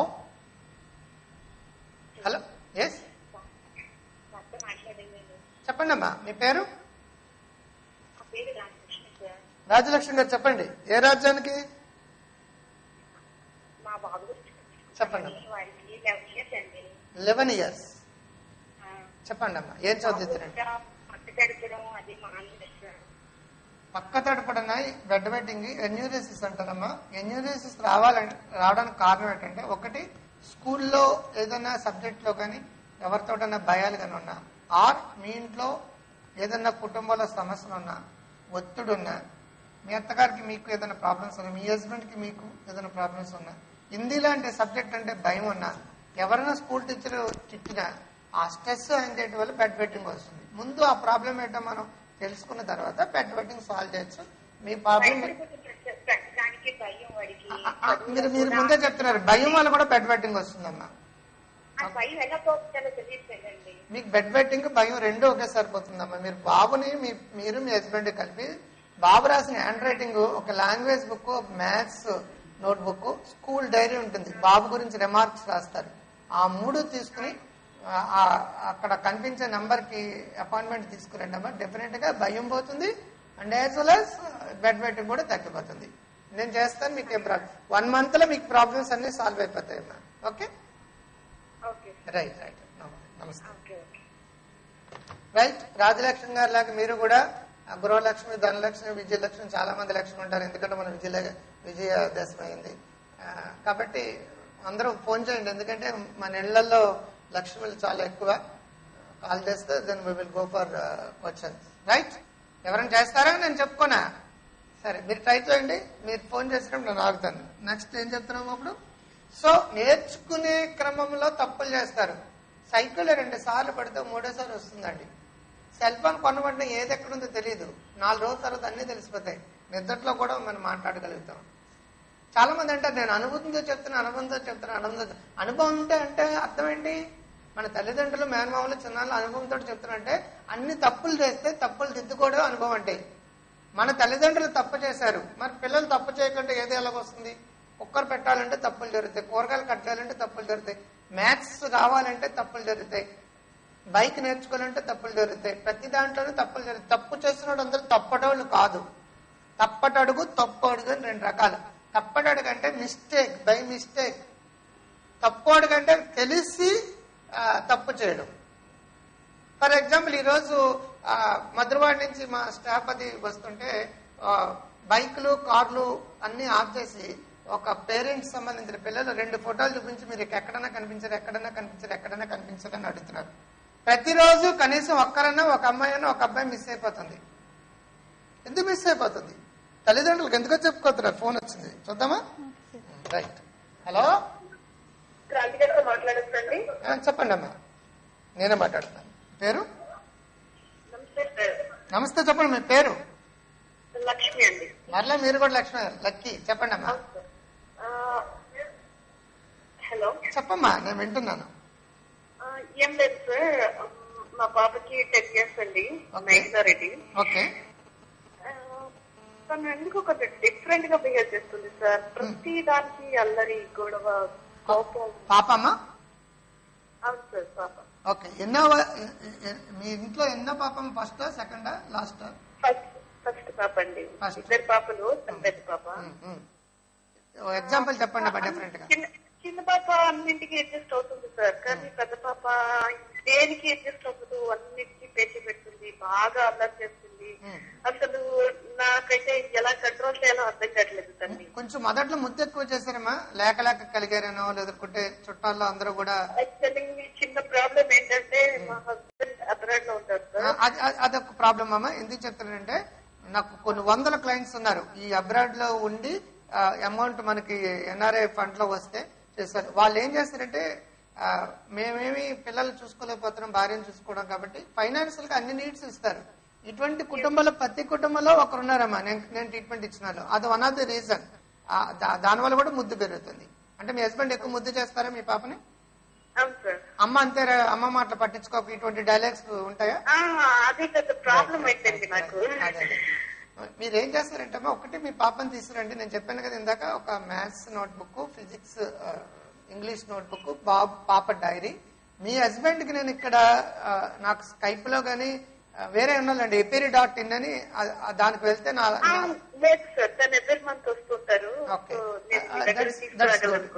[SPEAKER 3] హలో ఎస్ చెప్పండి అమ్మా మీ పేరు? రాజలక్ష్మి గారు చెప్పండి ఏ రాజ్యానికి? చెప్పండి
[SPEAKER 4] లెవెన్ ఇయర్స్
[SPEAKER 3] చెప్పండి అమ్మా ఏం
[SPEAKER 4] చదువుతున్నాడు?
[SPEAKER 3] పక్క తడపడన? Bed betting ఎన్యూరేసిస్ అంటారమ్మా. ఎన్యూరేసిస్ రావాలని రావడానికి కారణం ఏంటంటే ఒకటి స్కూల్లో ఏదైనా సబ్జెక్ట్లో కానీ ఎవరితోటైనా భయాలు కానీ ఉన్నా ఆర్ మీ ఇంట్లో ఏదైనా కుటుంబంలో సమస్యలు ఉన్నా ఒత్తిడి ఉన్నా మీ అత్తగారికి మీకు ఏదైనా ప్రాబ్లమ్స్ ఉన్నా మీ హస్బెండ్కి మీకు ఏదైనా ప్రాబ్లమ్స్ ఉన్నా హిందీ లాంటి సబ్జెక్ట్ అంటే భయం ఉన్నా ఎవరైనా స్కూల్ టీచర్ తిట్టినా ఆ స్ట్రెస్ యాంగ్జైటీ వల్ల బెడ్ బెట్టింగ్ వస్తుంది. ముందు ఆ ప్రాబ్లం ఏంటో మనం తెలుసుకున్న తర్వాత బెడ్ బెట్టింగ్ సాల్వ్ చేయొచ్చు. మీ ప్రాబ్లం
[SPEAKER 4] దానికి భయం వాడికి
[SPEAKER 3] మీరు మీరు ముందే చెప్తున్నారు. భయం వల్ల కూడా బెడ్ వెట్టింగ్ వస్తుందమ్మా.
[SPEAKER 4] ఆ భయం ఎలా పోతుందో తెలియట్లేదండి.
[SPEAKER 3] మీకు బెడ్ వెట్టింగ్ భయం రెండు ఒకేసారి పోతుందమ్మా. మీరు బాబుని మీ మీరు మీ హస్బెండ్ కలిపి బాబు రాసిన హ్యాండ్ రైటింగ్ ఒక language book maths notebook school diary ఉంటుంది. బాబు గురించి రిమార్క్స్ రాస్తారు. ఆ మూడు తీసుకుని అక్కడ కనిపించే నంబర్కి అపాయింట్మెంట్ తీసుకురండి అమ్మా డెఫినెట్గా భయం పోతుంది. And as well as bed wetting కూడా తగ్గిపోతుంది. నేను చేస్తాను మీకు ఏం ప్రాబ్లం వన్ మంత్లో మీకు ప్రాబ్లమ్స్ అన్ని సాల్వ్ అయిపోతాయి అమ్మా ఓకే
[SPEAKER 4] ఓకే
[SPEAKER 3] రైట్ రైట్ నమస్తే రైట్ రాజలక్ష్మి గారి లాగా మీరు కూడా గృహలక్ష్మి ధనలక్ష్మి విజయలక్ష్మి చాలా మంది లక్ష్మి ఉంటారు. ఎందుకంటే మన విజయ విజయదశమి అయింది. కాబట్టి అందరూ ఫోన్ చేయండి. ఎందుకంటే మన ఇళ్ళలో లక్ష్మిలు చాలా ఎక్కువ. కాల్ చేస్తే then we will go for question right ఎవరైనా చేస్తారా? నేను చెప్పుకోనా సరే మీరు ట్రై చేయండి. మీరు ఫోన్ చేసినప్పుడు నేను ఆగుతాను. నెక్స్ట్ ఏం చెప్తున్నాము అప్పుడు? సో నేర్చుకునే క్రమంలో తప్పులు చేస్తారు. సైకిల్ రెండు సార్లు పడితే మూడోసారి వస్తుందండి. సెల్ ఫోన్ కొనబడిన ఏది ఎక్కడుందో తెలియదు నాలుగు రోజుల తర్వాత అన్నీ తెలిసిపోతాయి. నిద్రలో కూడా మనం మాట్లాడగలుగుతాం. చాలా మంది అంటారు నేను అనుభూతితో చెప్తున్నా అనుభవంతో చెప్తున్నా అనుభవంతో అనుభవం అంటే అంటే అర్థం ఏంటి? మన తల్లిదండ్రులు మేనమామలు చిన్నాళ్ళు అనుభవంతో చెప్తున్నారంటే అన్ని తప్పులు చేస్తే తప్పులు దిద్దుకోవడం అనుభవం అంటే. మన తల్లిదండ్రులు తప్పు చేశారు. మరి పిల్లలు తప్పు చేయకుండా ఏది ఎలాగొస్తుంది? కుక్కర్ పెట్టాలంటే తప్పులు జరుగుతాయి. కూరగాయలు కట్ చేయాలంటే తప్పులు జరుగుతాయి. మ్యాథ్స్ కావాలంటే తప్పులు జరుగుతాయి. బైక్ నేర్చుకోవాలంటే తప్పులు జరుగుతాయి. ప్రతి దాంట్లోనూ తప్పులు జరుగుతాయి. తప్పు చేస్తున్నాడు అందరూ తప్పటోళ్ళు కాదు. తప్పటడుగు తప్పు అడుగు అని రెండు రకాలు. తప్పటడుగు అంటే మిస్టేక్ బై మిస్టేక్ తప్పు అడుగు అంటే తెలిసి తప్పు చేయడం. ఫర్ ఎగ్జాంపుల్ ఈరోజు మధురవాడ నుంచి మా స్టాఫ్ అది వస్తుంటే బైకులు కార్లు అన్ని ఆఫ్ చేసి ఒక పేరెంట్స్ సంబంధించిన పిల్లలు రెండు ఫోటోలు చూపించి మీరు ఎక్కడన్నా కనిపించారు ఎక్కడన్నా కనిపించారు ఎక్కడన్నా కనిపించారు అని అడుగుతున్నారు. ప్రతిరోజు కనీసం ఒక్కరన్నా ఒక అమ్మాయి అయినా ఒక అబ్బాయి మిస్ అయిపోతుంది. ఎందుకు మిస్ అయిపోతుంది? తల్లిదండ్రులకు ఎందుకో చెప్పుకోతున్నారు. ఫోన్ వచ్చింది. చూద్దామా? రైట్. హలో? చెప్పండి అమ్మా నేనే మాట్లాడుతున్నాను. పేరు?
[SPEAKER 4] నమస్తే
[SPEAKER 3] చెప్పండి మీ పేరు?
[SPEAKER 4] లక్ష్మి అండి.
[SPEAKER 3] మరలా మీరు కూడా లక్ష్మి లక్కీ. చెప్పండి అమ్మా
[SPEAKER 4] హలో.
[SPEAKER 3] చెప్పమ్మా నేను వింటున్నాను.
[SPEAKER 4] ఏం లేదు సార్. మా పాపకి టెన్ ఇయర్స్ అండి. నైన్సారెడ్డి
[SPEAKER 3] ఓకే.
[SPEAKER 4] తను ఎందుకు ఒక డిఫరెంట్గా బిహేవ్ చేస్తుంది సార్? ప్రతి దానికి అల్లరి గొడవ కోపం.
[SPEAKER 3] పాపమ్మా? ఓకే ఎన్నో మీ ఇంట్లో ఎన్నో పాపం ఫస్ట్ సెకండా లాస్ట్?
[SPEAKER 4] ఫస్ట్ ఫస్ట్ పాప అండి. ఇద్దరు పాపలు పెద్ద పాప.
[SPEAKER 3] ఎగ్జాంపుల్ చెప్పండి అమ్మా డిఫరెంట్గా.
[SPEAKER 4] చిన్న పాప అన్నింటికి అడ్జస్ట్ అవుతుంది సార్ కానీ పెద్ద పాప దేనికి అడ్జస్ట్ అవ్వదు అన్నిటికీ పేచి పెడుతుంది బాగా అల్లరి చేస్తుంది. అసలు నాకైతే ఎలా కంట్రోల్ చేయాలో అర్థం కావట్లేదు తన్ని
[SPEAKER 3] కొంచెం మొదట్లో ముద్దు ఎక్కువ చేశారమ్మా. లేక లేక కలిగారేనో లేదంటే చుట్టాల్లో అందరూ కూడా
[SPEAKER 4] యాక్చువల్లీ చిన్న ప్రాబ్లం ఏంటంటే మా హస్బెండ్ అబ్రాడ్లో ఉంటారు
[SPEAKER 3] ఆ,
[SPEAKER 4] సార్
[SPEAKER 3] అది అది- అదొక ప్రాబ్లం అమ్మా. ఎందుకు చెప్తున్నానంటే నాకు కొన్ని వందల క్లయింట్స్ ఉన్నారు. ఈ అబ్రాడ్లో ఉండి అమౌంట్ మనకి ఎన్ఆర్ఐ ఫండ్లో వస్తే చేస్తారు వాళ్ళు ఏం చేస్తారంటే మేమేమి పిల్లలు చూసుకోలేకపోతున్నాం భార్యను చూసుకోవడం కాబట్టి ఫైనాన్షియల్గా అన్ని నీడ్స్ ఇస్తారు. ఇటువంటి కుటుంబంలో ప్రతి కుటుంబంలో ఒకరు ఉన్నారమ్మా నేను నేను ట్రీట్మెంట్ ఇచ్చినాను అది వన్ ఆఫ్ ది రీజన్ దానివల్ల కూడా ముద్దు పెరుగుతుంది. అంటే మీ హస్బెండ్ ఎక్కువ ముద్దు చేస్తారా మీ పాపని? అమ్మ అంతే అమ్మ మాటలు పట్టించుకోక. ఇటువంటి డైలాగ్స్ ఉంటాయా. మీరు ఏం చేస్తారంటే అమ్మా, ఒకటి మీ పాపని తీసుకురండి. నేను చెప్పాను కదా ఇందాక ఒక maths notebook physics English notebook బాబు పాప డైరీ మీ హస్బెండ్కి నేను ఇక్కడ నాకు స్కైప్లో గానీ వేరే ఉండాలండి ఎపిరి డాట్ ఇన్ అని దానికి వెళ్తే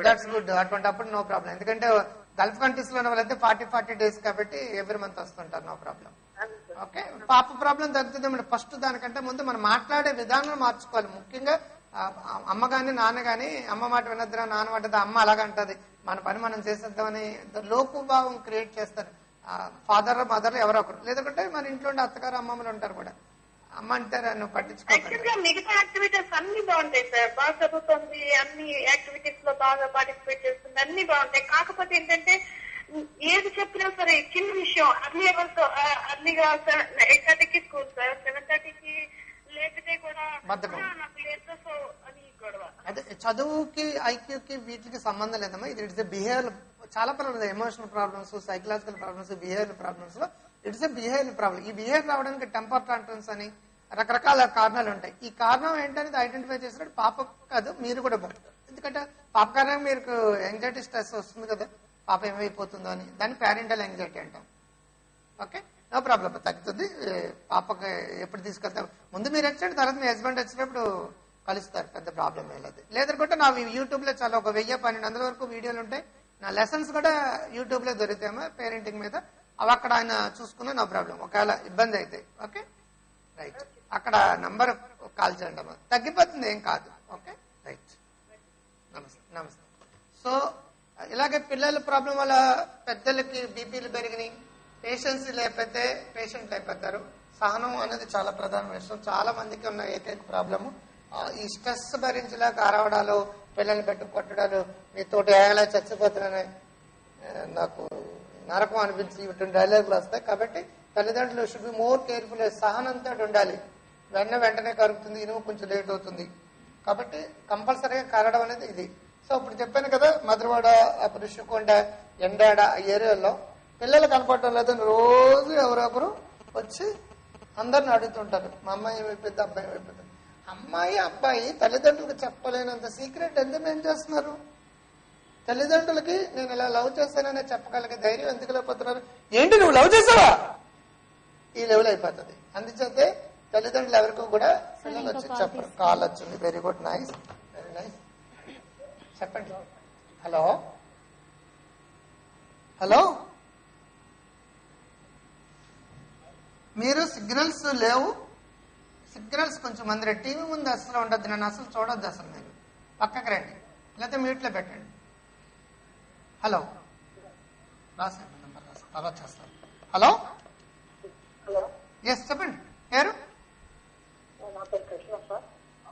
[SPEAKER 3] దట్స్ గుడ్ అటువంటి అప్పుడు నో ప్రాబ్లం ఎందుకంటే గల్ఫ్ కంట్రీస్లో వాళ్ళైతే ఫార్టీ ఫార్టీ డేస్ కాబట్టి ఎవ్రీ మంత్ వస్తుంటారు నో ప్రాబ్లం. ఓకే? పాప ప్రాబ్లం తగ్గుతుంది మనం ఫస్ట్ దానికంటే ముందు మనం మాట్లాడే విధానం మార్చుకోవాలి. ముఖ్యంగా అమ్మ గాని నాన్న గాని అమ్మ మాట వినద్దురా నాన్న మాట అమ్మ అలాగంటది మన పని మనం చేసేద్దామని లోపు భావం క్రియేట్ చేస్తారు. ఫాదర్ మదర్ ఎవరో ఒకరు. లేదంటే మన ఇంట్లో ఉండే అత్తగారు అమ్మమ్మలు ఉంటారు కూడా. అమ్మ అంటారా నువ్వు పట్టించుకోకండి.
[SPEAKER 4] యాక్చువల్గా మిగతా యాక్టివిటీస్ అన్ని బాగుంటాయి సార్. బాగా చదువుతుంది అన్ని యాక్టివిటీస్లో బాగా పార్టిసిపేట్ చేస్తుంది అన్ని బాగుంటాయి. కాకపోతే ఏంటంటే ఏది చెప్పినా సరే చిన్న విషయం. అర్లీ అవర్స్ అర్లీగా ఎయిట్ థర్టీకి స్కూల్ సార్. సెవెన్ థర్టీకి లేపితే కూడా
[SPEAKER 3] బద్ధకం.
[SPEAKER 4] "ఆ, నాకు లేదు. సో అని గొడవ
[SPEAKER 3] చదువుకి ఐక్యూకి వీటికి సంబంధం లేదమ్మా. ఇది ఇట్స్ బిహేవియర్ చాలా problems emotional problems psychological problems behaviour ప్రాబ్లమ్స్లో it's a behaviour problem ఈ బిహేవియర్ రావడానికి టెంపర్ టాంట్రన్స్ అని రకరకాల కారణాలు ఉంటాయి. ఈ కారణం ఏంటనేది ఐడెంటిఫై చేసినట్టు పాప కాదు మీరు కూడా ఎందుకంటే పాప కారణం మీకు ఎంగ్జైటీ స్ట్రెస్ వస్తుంది కదా పాప ఏమైపోతుందో అని. దాన్ని పేరెంటల్ ఎంగ్జైటీ అంటాం. ఓకే? నో ప్రాబ్లం తగ్గుతుంది. పాపకి ఎప్పుడు తీసుకెళ్తాం? ముందు మీరు వచ్చాడు తర్వాత మీ హస్బెండ్ వచ్చినప్పుడు కలుస్తారు పెద్ద ప్రాబ్లం ఏం లేదు. లేదనుకుంటే నా యూట్యూబ్లో చాలా ఒక వెయ్యి పన్నెండు వందల వరకు వీడియోలు ఉంటాయి. నా లెసన్స్ కూడా యూట్యూబ్లో దొరుకుతాయమ్మా పేరెంటింగ్ మీద. అవి అక్కడ ఆయన చూసుకున్న నో ప్రాబ్లం ఒకవేళ ఇబ్బంది అయితే ఓకే? రైట్ అక్కడ నంబర్ కాల్ చేయండి అమ్మా. తగ్గిపోతుంది ఏం కాదు ఓకే? రైట్ నమస్తే నమస్తే. సో ఇలాగే పిల్లల ప్రాబ్లం వల్ల పెద్దలకి బీపీలు పెరిగినాయి. పేషెన్స్ లేకపోతే పేషెంట్లు అయిపోతారు. సహనం అనేది చాలా ప్రధాన విషయం. చాలా మందికి ఉన్న ఏకైక ప్రాబ్లము ఈ స్ట్రెస్ భరించలేక అరవడాలు పిల్లల్ని పెట్టి కొట్టడాలు మీతోటి ఏలా చచ్చిపోతున్నానని నాకు నరకం అనిపించి ఇటువంటి డైలాగులు వస్తాయి. కాబట్టి తల్లిదండ్రులు షుడ్ బి మోర్ కేర్ఫుల్ సహనంతో ఉండాలి. వెన్న వెంటనే కరుగుతుంది ఇనుము కొంచెం లేట్ అవుతుంది. కాబట్టి కంపల్సరీగా కరగడం అనేది ఇది. సో ఇప్పుడు చెప్పాను కదా మధురవాడ అప్పుడు ఋషికొండ ఎండాడ ఆ ఏరియాలో పిల్లలు కనపడటం లేదని రోజు ఎవరొకరు వచ్చి అందరిని అడుగుతుంటారు. మా అమ్మాయి ఏమైపోయింది అబ్బాయి ఏమైపోయింది? అమ్మాయి అబ్బాయి తల్లిదండ్రులకు చెప్పలేనంత సీక్రెట్ ఎందుకు ఏం చేస్తున్నారు? తల్లిదండ్రులకి నేను ఇలా లవ్ చేస్తానని చెప్పగలిగే ధైర్యం ఎందుకు లేకపోతున్నారు? ఏంటి నువ్వు లవ్ చేసావా? ఈ లెవెల్ అయిపోతుంది. అందుచేతే తల్లిదండ్రులు ఎవరికో కూడా పిల్లలు వచ్చి చెప్పరు. కాల్ వచ్చింది. Very good nice very nice చెప్పండి. హలో హలో మీరు సిగ్నల్స్ లేవు. సిగ్నల్స్ కొంచెం మంది టీవీ ముందు అసలు ఉండద్దు నన్ను అసలు చూడొద్దు అసలు మీరు. పక్కకి రండి. లేకపోతే మ్యూట్లో పెట్టండి. హలో. రాసండి నెంబర్ రాసి తర్వాత చేస్తాను. హలో.
[SPEAKER 4] హలో.
[SPEAKER 3] ఎస్ చెప్పండి. పేరు?
[SPEAKER 4] నా పేరు కృష్ణ సార్.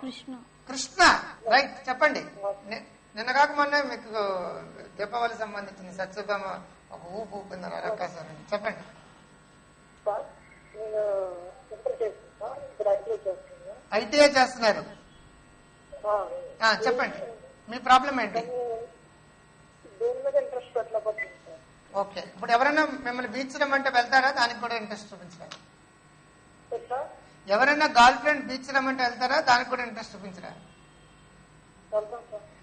[SPEAKER 2] కృష్ణ.
[SPEAKER 3] కృష్ణ. రైట్ చెప్పండి. నిన్న కాక మొన్న మీకు దీపావళి సంబంధించింది సత్యభామ ఒక ఊపు ఊపిందని చెప్పండి
[SPEAKER 4] సార్ నేను ఇంటర్ చేస్తాను సార్ ఇక్కడ ఐటీ చేస్తున్నాను
[SPEAKER 3] అయితే చేస్తున్నారు. చెప్పండి. మీ ప్రాబ్లం ఏంటి?
[SPEAKER 4] Interest
[SPEAKER 3] okay. ఇప్పుడు ఎవరైనా మిమ్మల్ని బీచ్ రమ్మంటే వెళ్తారా? దానికి కూడా ఇంట్రెస్ట్ చూపించరా? ఎవరైనా గర్ల్ ఫ్రెండ్ బీచ్ రమ్మంటే వెళ్తారా? దానికి కూడా ఇంట్రెస్ట్ చూపించరా?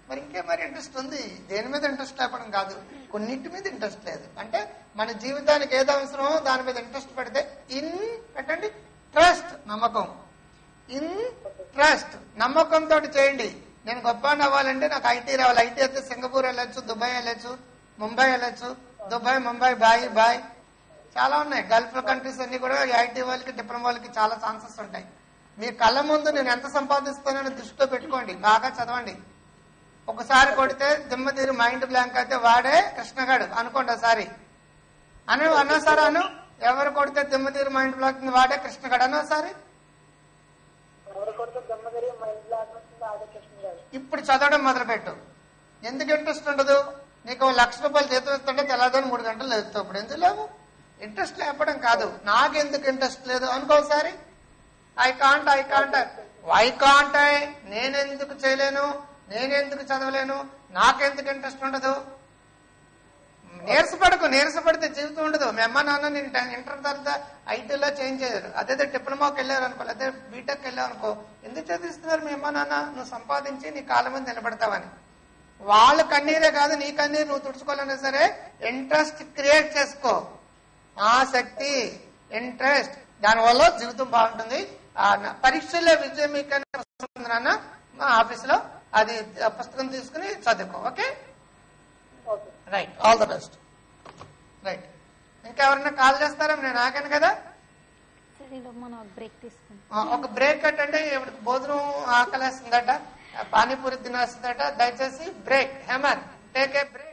[SPEAKER 3] మరి ఇంకే మరి ఇంట్రెస్ట్ ఉంది? దేని మీద ఇంట్రెస్ట్ లేకపోవడం కాదు. కొన్నింటి మీద ఇంట్రెస్ట్ లేదు. అంటే మన జీవితానికి ఏది అవసరమో దాని మీద ఇంట్రెస్ట్ పెడితే ఇన్ పెట్టండి. ట్రస్ట్ నమ్మకం. ఇన్ ట్రస్ట్ నమ్మకంతో చేయండి. నేను గొప్ప అవ్వాలంటే నాకు ఐటీ రావాలి. ఐటీ అయితే సింగపూర్ వెళ్ళొచ్చు దుబాయ్ వెళ్ళొచ్చు ముంబై వెళ్ళొచ్చు. Dubai Mumbai bye bye. చాలా ఉన్నాయి. గల్ఫ్ కంట్రీస్ అన్ని కూడా ఐటీ వాళ్ళకి డిప్లొమా వాళ్ళకి చాలా ఛాన్సెస్ ఉంటాయి. మీ కళ్ళ ముందు నేను ఎంత సంపాదిస్తానని దృష్టిలో పెట్టుకోండి. బాగా చదవండి. ఒకసారి కొడితే దిమ్మ తీరి మైండ్ బ్లాంక్ అయితే వాడే కృష్ణగాడు. అనుకోండి ఒకసారి అను అన్నోసారి అను. ఎవరు కొడితే దిమ్మ తీరు మైండ్ బ్లాక్ వాడే
[SPEAKER 4] కృష్ణ గారు
[SPEAKER 3] ఇప్పుడు చదవడం మొదలుపెట్టు. ఎందుకు ఇంట్రెస్ట్ ఉండదు? నీకు లక్ష రూపాయలు జీతం ఇస్తుంటే తెల్లదని మూడు గంటలు లేస్తావు ఇప్పుడు ఎందుకు లేవు? ఇంట్రెస్ట్ లేకపోవడం కాదు. నాకెందుకు ఇంట్రెస్ట్ లేదు? అనుకోసారి I can't I can't I can't I నేనెందుకు చేయలేను? నేనెందుకు చదవలేను? నాకెందుకు ఇంట్రెస్ట్ ఉండదు? నీరసపడకు నీరసపడితే జీవితం ఉండదు. మీ అమ్మ నాన్న నేను ఇంటర్ తర్వాత ఐటీలో చేంజ్ చేయరు అదే డిప్లొమాకి వెళ్ళారు అనుకో అదే బీటెక్ వెళ్ళావు అనుకో ఎందుకు చదివిస్తున్నారు మీ అమ్మ నాన్న? నువ్వు సంపాదించి నీ కాలం మీద నిలబడతావని. వాళ్ళ కన్నీరే కాదు నీ కన్నీరు నువ్వు తుడుచుకోవాలన్నా సరే ఇంట్రెస్ట్ క్రియేట్ చేసుకో. ఆసక్తి ఇంట్రెస్ట్ దానివల్ల జీవితం బాగుంటుంది. ఆ పరీక్షల్లో విజయం మీకు నాన్న. మా ఆఫీసులో అది పుస్తకం తీసుకుని చదువుకో okay? Right all the best right ఇంకెవరన్నా కాల్ చేస్తారా? నేను ఆగాను కదా? ఒక బ్రేక్ అంటే భోజనం ఆకలేస్తుందట పానీపూరి తినేస్తుందట. దయచేసి break. Hey man take a break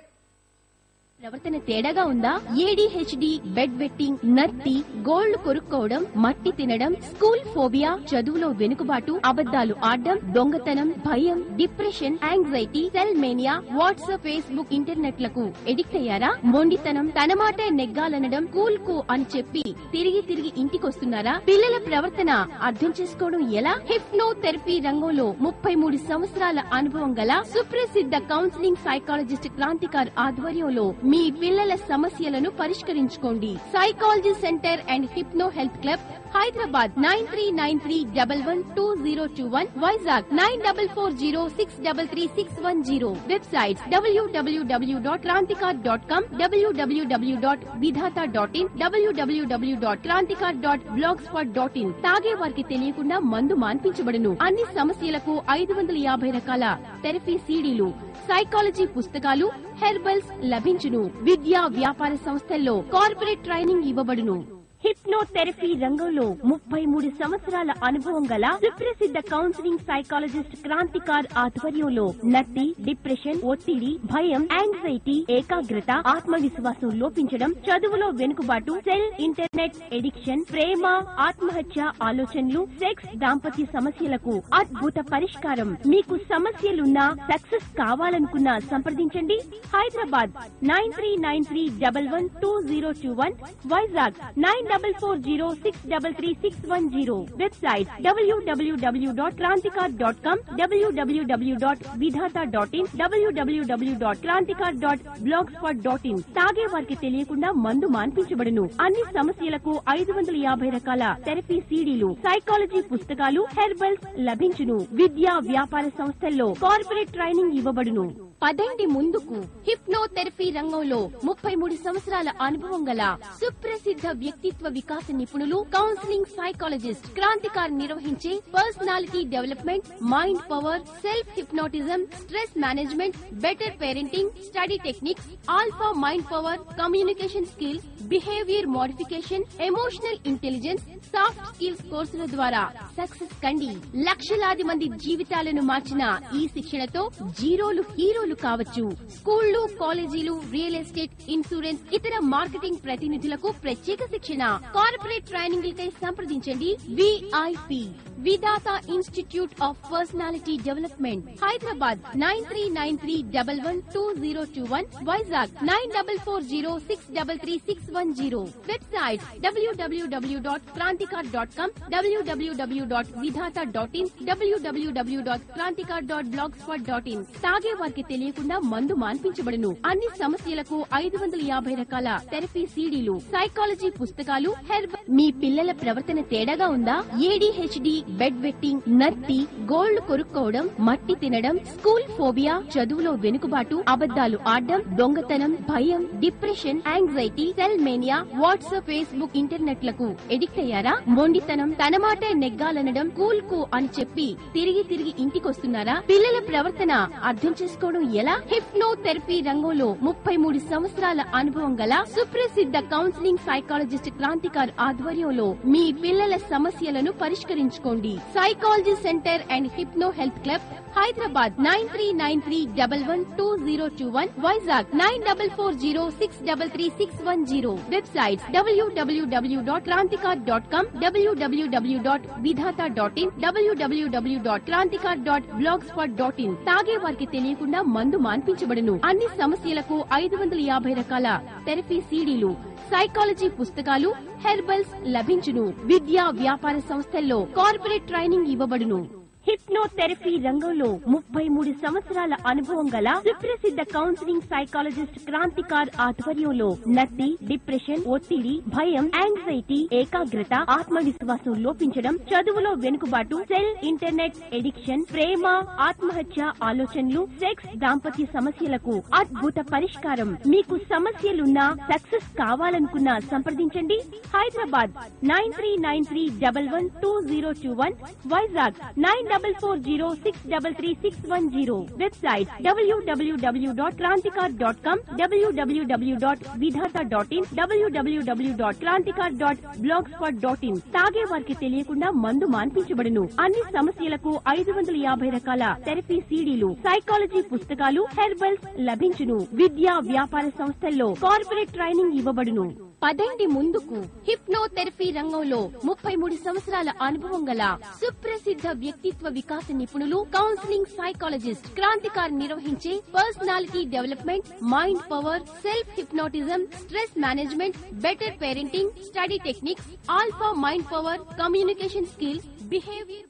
[SPEAKER 1] ప్రవర్తన తేడాగా ఉందా? ఏడిహెచ్డి బెడ్ వెట్టింగ్ నత్తి గోల్డ్ కొరుక్కోవడం మట్టి తినడం స్కూల్ ఫోబియా చదువులో వెనుకబాటు అబద్ధాలు ఆడడం దొంగతనం భయం depression anxiety cell mania WhatsApp Facebook ఇంటర్నెట్లకు addict అయ్యారా? మొండితనం తన మాటే నెగ్గాలనడం కూల్ కూ అని చెప్పి తిరిగి తిరిగి ఇంటికొస్తున్నారా? పిల్లల ప్రవర్తన అర్థం చేసుకోవడం ఎలా? హిప్నో థెరపీ రంగంలో ముప్పై మూడు సంవత్సరాల అనుభవం గల సుప్రసిద్ధ కౌన్సిలింగ్ సైకాలజిస్ట్ క్రాంతికార్ ఆధ్వర్యంలో మీ పిల్లల సమస్యలను పరిష్కరించుకోండి. Psychology centre and hypno health club Hyderabad nine three nine three double one two zero two one Vizag nine double four zero six double three six one zero website W W W dot Kranthika dot com W W W dot Vidhata dot in W W W dot Kranthikar dot blog spot dot in తాగే వారికి తెలియకుండా మందు మాన్పించబడును. అన్ని సమస్యలకు ఐదు వందల యాభై రకాల థెరపీ సీడీలు సైకాలజీ పుస్తకాలు హెర్బల్స్ లభించును. విద్యా వ్యాపార సంస్థల్లో కార్పొరేట్ ట్రైనింగ్ ఇవ్వబడును. హిప్నోథెరపీ రంగంలో ముప్పై మూడు సంవత్సరాల అనుభవం గల సుప్రసిద్ధ కౌన్సిలింగ్ సైకాలజిస్ట్ క్రాంతికార్ ఆధ్వర్యంలో నత్తి డిప్రెషన్ ఒత్తిడి భయం యాంగ్జైటీ ఏకాగ్రత ఆత్మవిశ్వాసం లోపించడం చదువులో వెనుకబాటు సెల్ ఇంటర్నెట్ ఎడిక్షన్ ప్రేమ ఆత్మహత్య ఆలోచనలు సెక్స్ దాంపత్య సమస్యలకు అద్భుత పరిష్కారం. మీకు సమస్యలున్నా సక్సెస్ కావాలనుకున్నా సంప్రదించండి. Hyderabad nine three nine three double one two zero two one Vizag nine double four zero six double three six one zero website W W W dot Kranthikar dot com W W W dot Vidhata dot in W W W dot Kranthikar dot blog spot dot in తాగే వారికి తెలియకుండా మందు మాన్పించబడును. అన్ని సమస్యలకు ఐదు వందల యాభై రకాల థెరపీ సీడీలు సైకాలజీ పుస్తకాలు హెర్బల్స్ లభించును. విద్యా వ్యాపార సంస్థల్లో కార్పొరేట్ ట్రైనింగ్ ఇవ్వబడును. పదండి ముందుకు. హిప్నోథెరపీ రంగంలో ముప్పై మూడు సంవత్సరాల అనుభవం గల సుప్రసిద్ధ వ్యక్తిత్వ వికాస నిపుణులు కౌన్సిలింగ్ సైకాలజిస్ట్ క్రాంతికారి నిర్వహించే personality development mind power self hypnotism stress management better parenting study techniques alpha mind power communication skills behaviour modification emotional intelligence soft skills కోర్సుల ద్వారా సక్సెస్ కండి. లక్షలాది మంది జీవితాలను మార్చిన ఈ శిక్షణతో జీరోలు హీరోలు కావచ్చు. స్కూళ్ళు కాలేజీలు రియల్ ఎస్టేట్ ఇన్సూరెన్స్ ఇతర మార్కెటింగ్ ప్రతినిధులకు ప్రత్యేక శిక్షణ. కార్పొరేట్ ట్రైనింగ్లకై సంప్రదించండి. VIP Vidhata institute of personality development Hyderabad nine three nine three double one two zero two one Vizag nine double four zero six double three six one zero. Website W W W dot Kranthika dot com W W W dot Vidhata dot in W W W dot Kranthika dot blog spot dot in. తాగే వారికి తెలియకుండా మందు మాన్పించబడును. అన్ని సమస్యలకు ఐదు వందల యాభై రకాల థెరపీ సీడీలు సైకాలజీ పుస్తకాలు హెర్బ్. మీ పిల్లల ప్రవర్తన తేడాగా ఉందా? ఏడిహెచ్డి బెడ్ వెట్టింగ్ నత్తి గోల్డ్ కొరుక్కోవడం మట్టి తినడం స్కూల్ ఫోబియా చదువులో వెనుకబాటు అబద్ధాలు ఆడడం దొంగతనం భయం depression anxiety cell mania WhatsApp Facebook ఇంటర్నెట్లకు addict అయ్యారా? మొండితనం తన మాటే నెగ్గాలనడం కూల్కు అని చెప్పి తిరిగి తిరిగి ఇంటికొస్తున్నారా? పిల్లల ప్రవర్తన అర్థం చేసుకోవడం ఎలా హిప్నోథెరపీ రంగంలో ముప్పై మూడు సంవత్సరాల అనుభవం గల సుప్రసిద్ధ కౌన్సిలింగ్ సైకాలజిస్ట్ క్రాంతికార్ ఆధ్వర్యంలో మీ పిల్లల సమస్యలను పరిష్కరించుకోండి. Psychology centre and hypno health club Hyderabad nine three nine three double one two zero two one Vizag nine double four zero six double three six one zero. Website W W W dot Kranthikar dot com W W W dot Vidhata dot in W W W dot Kranthikar dot blog spot dot in తాగే వారికి తెలియకుండా మందు మాన్పించబడును. అన్ని సమస్యలకు ఐదు వందల యాభై రకాల థెరపీ సీడీలు సైకాలజీ పుస్తకాలు హెర్బల్స్ లభించును. విద్యా వ్యాపార సంస్థల్లో కార్పొరేట్ ట్రైనింగ్ ఇవ్వబడును. హిప్నోథెరపీ రంగంలో ముప్పై మూడు సంవత్సరాల అనుభవం గల సుప్రసిద్ధ కౌన్సిలింగ్ సైకాలజిస్ట్ క్రాంతికార్ ఆధ్వర్యంలో నత్తి డిప్రెషన్ ఒత్తిడి భయం యాంగ్జైటీ ఏకాగ్రత ఆత్మవిశ్వాసం లోపించడం చదువులో వెనుకబాటు సెల్ ఇంటర్నెట్ ఎడిక్షన్ ప్రేమ ఆత్మహత్య ఆలోచనలు సెక్స్ దాంపత్య సమస్యలకు అద్భుత పరిష్కారం. మీకు సమస్యలున్నా సక్సెస్ కావాలనుకున్నా సంప్రదించండి. Hyderabad nine three nine three double one two zero two one Vizag nine double four zero six double three six one zero website W W W dot Kranthikar dot com W W W dot Vidhata dot in W W W dot Kranthikar dot blog spot dot in తాగే వారికి తెలియకుండా మందు మాన్పించబడును. అన్ని సమస్యలకు ఐదు వందల యాభై రకాల థెరపీ సీడీలు సైకాలజీ పుస్తకాలు హెర్బల్స్ లభించును. విద్యా వ్యాపార సంస్థల్లో కార్పొరేట్ ట్రైనింగ్ ఇవ్వబడును. పదండి ముందుకు. హిప్నోథెరపీ రంగంలో ముప్పై మూడు సంవత్సరాల అనుభవం గల సుప్రసిద్ధ వ్యక్తిత్వ వికాస నిపుణులు కౌన్సిలింగ్ సైకాలజిస్ట్ క్రాంతికారి నిర్వహించే personality development mind power self hypnotism stress management better parenting study techniques alpha mind power communication skills behaviour.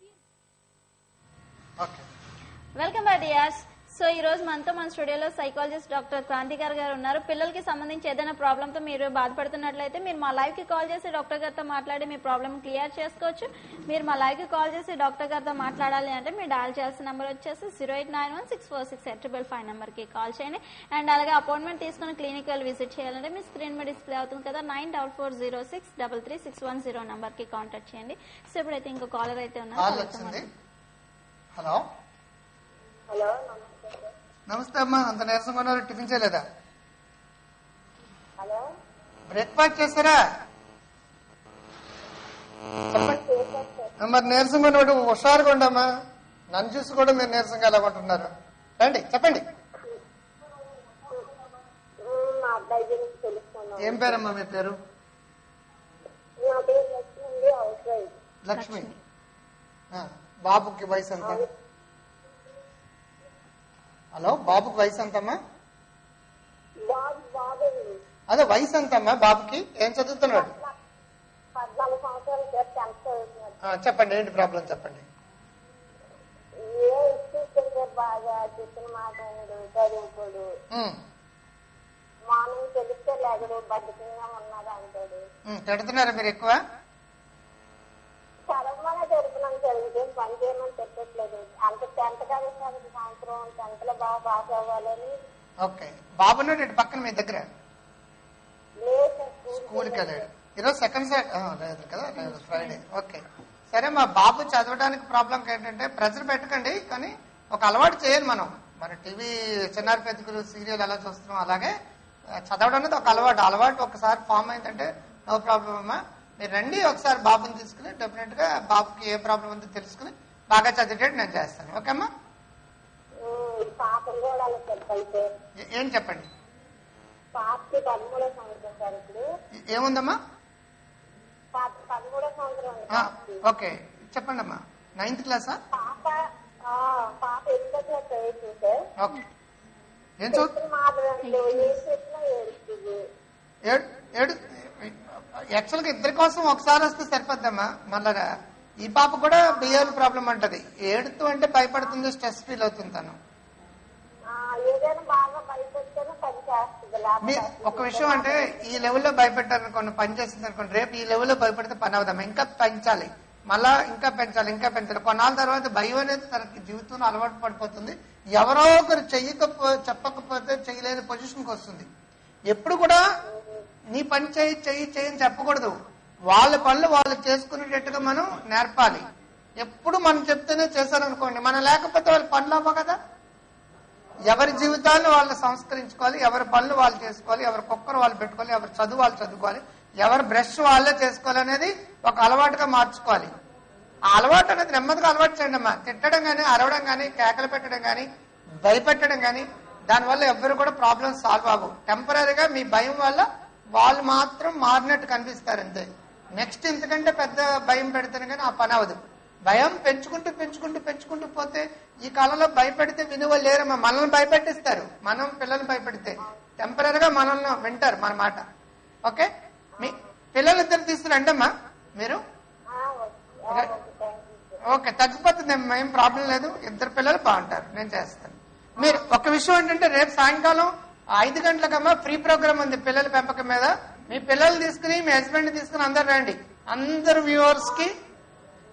[SPEAKER 2] Welcome back dears so ఈ రోజు మనతో మన స్టూడియోలో సైకాలజిస్ట్ డాక్టర్ క్రాంతి గారు గారు ఉన్నారు. పిల్లలకి సంబంధించి ఏదైనా ప్రాబ్లమ్తో మీరు బాధపడుతున్నట్లయితే మీరు మా లైవ్కి కాల్ చేసి డాక్టర్ గారితో మాట్లాడి మీ ప్రాబ్లమ్ క్లియర్ చేసుకోవచ్చు. మీరు మా లైవ్కి కాల్ చేసి డాక్టర్ గారితో మాట్లాడాలి అంటే మీరు డయల్ చేయాల్సిన నెంబర్ వచ్చేసి zero eight nine one six four six eight triple five నెంబర్కి కాల్ చేయండి. అండ్ అలాగే అపాయింట్మెంట్ తీసుకుని క్లినిక్ విజిట్ చేయాలంటే మీ స్క్రీన్ మీద డిస్ప్లే అవుతుంది కదా nine double four zero six double three six one zero నెంబర్కి కాంటాక్ట్ చేయండి. సో ఇప్పుడైతే ఇంకో కాలర్ అయితే ఉన్నారు.
[SPEAKER 3] హలో.
[SPEAKER 4] హలో. నమస్తే
[SPEAKER 3] అమ్మా అంత నీరసంగా ఉన్నారు టిఫిన్ చేయలేదా?
[SPEAKER 4] హలో?
[SPEAKER 3] బ్రేక్ఫాస్ట్ చేస్తారా. మరి నీరసంగా ఉన్నప్పుడు హుషారుగా ఉండమ్మా. నన్ను చూసి కూడా మీరు నీరసంగా ఎలా కొంటున్నారు రండి చెప్పండి. ఏం పేరమ్మా మీ పేరు?
[SPEAKER 4] లక్ష్మి.
[SPEAKER 3] బాబుకి వయసు ఎంత? హలో బాబుకి వయసు ఎంతమ్మా? అదే వయసు ఎంతమ్మా బాబుకి? ఏం చదువుతున్నాడు? చెప్పండి ఏంటి ప్రాబ్లం చెప్పండి.
[SPEAKER 4] బాగా చెప్పిన మాట వినడు, చదువుకోడు. మార్నింగ్ తెలిస్తే బద్దకంగా అంటాడు.
[SPEAKER 3] తిడుతున్నారా మీరు ఎక్కువ?
[SPEAKER 4] చదవమనే చదివితే పని చేయమని చెప్పట్లేదు. అంత టెన్త్ కదా లో బాగా పాస్ అవ్వాలని.
[SPEAKER 3] ఓకే. బాబున్నాడు ఇటు పక్కన మీ దగ్గర? స్కూల్కి వెళ్ళాడు. ఈరోజు సెకండ్ లేదు కదా లేదు ఫ్రైడే. ఓకే. సరే మా బాబు చదవడానికి ప్రాబ్లం ఏంటంటే ప్రెజర్ పెట్టకండి కానీ ఒక అలవాటు చేయాలి మనం. మరి టీవీ చిన్నారి పెద్దకులు సీరియల్ ఎలా చూస్తున్నాం అలాగే చదవడం అనేది ఒక అలవాటు. అలవాటు ఒకసారి ఫామ్ అయిందంటే నో ప్రాబ్లం అమ్మా. మీరు రండి ఒకసారి బాబుని తీసుకుని డెఫినెట్గా బాబుకి ఏ ప్రాబ్లం ఉందో తెలుసుకుని బాగా చదివేటట్టు నేను చేస్తాను. ఓకే అమ్మా
[SPEAKER 4] ఉమ్, పాపలు కూడా అలా చెప్పాలి సార్
[SPEAKER 3] ఏ- ఏం చెప్పండి? ఏముందమ్మా. ఓకే. చెప్పండి అమ్మా నైన్త్ క్లాసా? ఓకే. ఏం ఏడు యాక్చువల్గా ఇద్దరి కోసం ఒకసారి వస్తే సరిపోద్దమ్మా మళ్ళా ఈ పాప కూడా బిహేవియర్ ప్రాబ్లం అంటది. ఏడుతూ అంటే భయపడుతుంది స్ట్రెస్ ఫీల్ అవుతుంది తను. ఒక విషయం అంటే ఈ లెవెల్లో భయపెట్టారనుకోండి పని చేస్తుంది అనుకోండి రేపు ఈ లెవెల్లో భయపెడితే పని అవుదాం? ఇంకా పెంచాలి. మళ్ళా ఇంకా పెంచాలి ఇంకా పెంచాలి. కొన్నాళ్ళ తర్వాత భయం అనేది తనకి జీవితంలో అలవాటు పడిపోతుంది. ఎవరో ఒకరు చెయ్యకపో చెప్పకపోతే చేయలేని పొజిషన్కి వస్తుంది. ఎప్పుడు కూడా నీ పని చేయి చెయ్యి చెయ్యి అని చెప్పకూడదు. వాళ్ళ పనులు వాళ్ళు చేసుకునేటట్టుగా మనం నేర్పాలి. ఎప్పుడు మనం చెప్తేనే చేశారనుకోండి మనం లేకపోతే వాళ్ళ పనులు అవ్వ కదా. ఎవరి జీవితాన్ని వాళ్ళు సంస్కరించుకోవాలి ఎవరి పనులు వాళ్ళు చేసుకోవాలి ఎవరి కుక్కరు వాళ్ళు పెట్టుకోవాలి ఎవరి చదువు వాళ్ళు చదువుకోవాలి ఎవరి బ్రష్ వాళ్ళే చేసుకోవాలి అనేది ఒక అలవాటుగా మార్చుకోవాలి. ఆ అలవాటు అనేది నెమ్మదిగా అలవాటు చేయండి అమ్మా. తిట్టడం కానీ అరవడం కానీ కేకలు పెట్టడం కానీ భయపెట్టడం కానీ దానివల్ల ఎవ్వరు కూడా ప్రాబ్లమ్ సాల్వ్ అవ్వవు. టెంపరీగా మీ భయం వల్ల వాళ్ళు మాత్రం మారినట్టు కనిపిస్తారు అంతే. నెక్స్ట్ ఇంతకంటే పెద్ద భయం పెడతాను కానీ ఆ పని అవదు భయం పెంచుకుంటూ పెంచుకుంటూ పెంచుకుంటూ పోతే ఈ కాలంలో భయపెడితే విలువ లేరమ్మా మనల్ని భయపెట్టిస్తారు. మనం పిల్లల్ని భయపెడితే. టెంపరీగా మనల్ని వింటారు మన మాట. ఓకే? మీ పిల్లలు ఇద్దరు తీసుకురండి అమ్మా. మీరు?
[SPEAKER 4] ఓకే.
[SPEAKER 3] తగ్గిపోతుందమ్మా ఏం ప్రాబ్లం లేదు. ఇద్దరు పిల్లలు బాగుంటారు. నేను చేస్తాను. మీరు ఒక విషయం ఏంటంటే రేపు సాయంకాలం ఐదు గంటలకమ్మా ఫ్రీ ప్రోగ్రామ్ ఉంది పిల్లల పెంపకం మీద. మీ పిల్లలు తీసుకుని మీ హస్బెండ్ తీసుకుని అందరు రండి. అందరు వ్యూవర్స్కి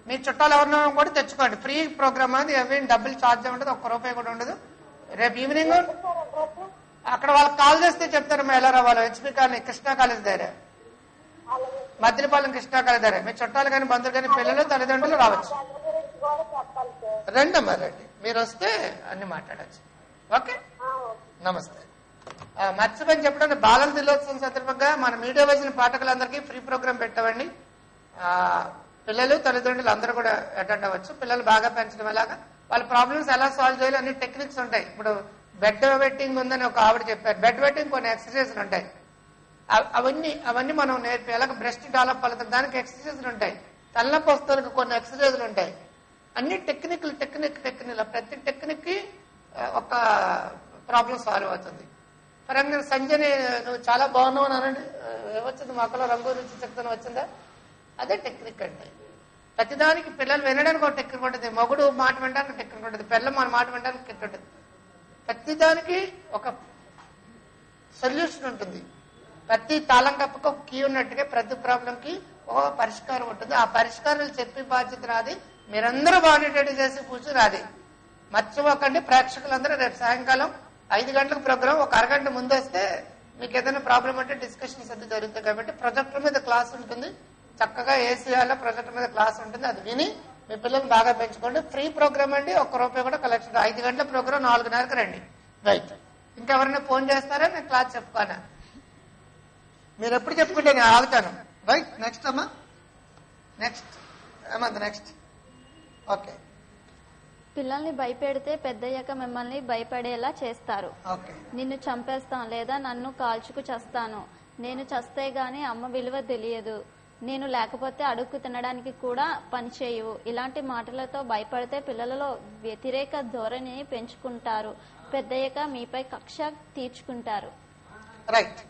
[SPEAKER 3] మీ చుట్టాలు ఎవరినో కూడా తెచ్చుకోండి. ఫ్రీ ప్రోగ్రామ్ అనేది ఏమీ డబ్బులు ఛార్జ్ ఉండదు ఒక్క రూపాయి కూడా ఉండదు. రేపు ఈవినింగ్ అక్కడ వాళ్ళకి కాల్ చేస్తే చెప్తారు ఎలా రావాలో హెచ్పి కాలనీ కృష్ణా కాలేజ్ దగ్గర. మద్దిలపాలెం కృష్ణా కాలేజ్ దగ్గర. మీ చుట్టాలు కానీ బంధువులు కానీ పిల్లలు తల్లిదండ్రులు రావచ్చు.
[SPEAKER 4] సార్
[SPEAKER 3] రండమ్మా రండి. మీరు వస్తే అన్ని మాట్లాడచ్చు. ఓకే. నమస్తే. మర్చిపోయి చెప్పడం బాలల దినోత్సవం సందర్భంగా మన మీడియా వచ్చిన పాఠకులందరికీ ఫ్రీ ప్రోగ్రామ్ పెట్టామండి పిల్లలు తల్లిదండ్రులు అందరూ కూడా అటెండ్ అవ్వచ్చు. పిల్లలు బాగా పెంచడం ఎలాగా? వాళ్ళ ప్రాబ్లమ్స్ ఎలా సాల్వ్ చేయాలి అన్ని టెక్నిక్స్ ఉంటాయి. ఇప్పుడు బెడ్ వెట్టింగ్ ఉందని ఒక ఆవిడ చెప్పారు. బెడ్ వెట్టింగ్ కొన్ని ఎక్సర్సైజ్లు ఉంటాయి. అవన్నీ అవన్నీ మనం నేర్పి ఎలాగ బ్రెస్ట్ డెవలప్ అవుతుంది దానికి ఎక్సర్సైజ్లు ఉంటాయి. తలనొప్పి వస్తువులకు కొన్ని ఎక్సర్సైజ్లు ఉంటాయి. అన్ని టెక్నిక్లు టెక్నిక్ టెక్నిక్ ప్రతి టెక్నిక్కి ఒక ప్రాబ్లం సాల్వ్ అవుతుంది. పరంగా సంజయ్ నువ్వు చాలా బాగున్నావు అని అనండి. ఆ, ఏమొచ్చింది మొక్కలో రంగు రుచి చెప్తాను వచ్చిందా? అదే టెక్నిక్ అంటే ప్రతిదానికి పిల్లలు వినడానికి ఒక టెక్నిక్ ఉంటుంది. మొగుడు మాట వినడానికి టెక్నిక్ ఉంటుంది. పిల్లలు మన మాట వినడానికి టెక్నిక్ ఉంటుంది. ప్రతిదానికి ఒక సొల్యూషన్ ఉంటుంది. ప్రతి తాళం కప్పకు ఒక కీ ఉన్నట్టుగా ప్రతి ప్రాబ్లం కి ఒక పరిష్కారం ఉంటుంది. ఆ పరిష్కారాలు చెప్పి బాధ్యత రాది మీరందరూ బాగుండేటట్టు చేసి కూర్చుని రాది. మర్చిపోకండి. ప్రేక్షకులందరూ రేపు సాయంకాలం ఐదు గంటలకు ప్రోగ్రామ్ ఒక అరగంట ముందు వస్తే మీకు ఏదైనా ప్రాబ్లం అంటే డిస్కషన్స్ అది జరుగుతాయి కాబట్టి ప్రొజెక్టర్ మీద క్లాస్ ఉంటుంది. చక్కగా ఏసీఆర్లో ప్రొజెక్టర్ మీద క్లాస్ ఉంటుంది. అది విని మీ పిల్లల్ని బాగా పెంచుకోండి. ఫ్రీ ప్రోగ్రామ్ అండి. ఒక్క రూపాయి కూడా కలెక్షన్ ఐదు గంటల ప్రోగ్రామ్ నాలుగున్నరకు రండి. రైట్ ఇంకెవరైనా ఫోన్ చేస్తారా? నేను క్లాస్ చెప్పుకోనా మీరు ఎప్పుడు చెప్పుకుంటే నేను ఆగుతాను. రైట్ నెక్స్ట్ అమ్మా. నెక్స్ట్ అమ్మా నెక్స్ట్ ఓకే
[SPEAKER 2] పిల్లల్ని భయపెడితే పెద్దయ్యాక మిమ్మల్ని భయపడేలా చేస్తారు. నిన్ను చంపేస్తాను లేదా నన్ను కాల్చుకు చస్తాను. నేను చస్తే గాని అమ్మ విలువ తెలియదు. నేను లేకపోతే అడుక్కు తినడానికి కూడా పనిచేయవు ఇలాంటి మాటలతో భయపడితే పిల్లలలో వ్యతిరేక ధోరణిని పెంచుకుంటారు. పెద్దయ్యాక మీపై కక్ష తీర్చుకుంటారు.
[SPEAKER 3] రైట్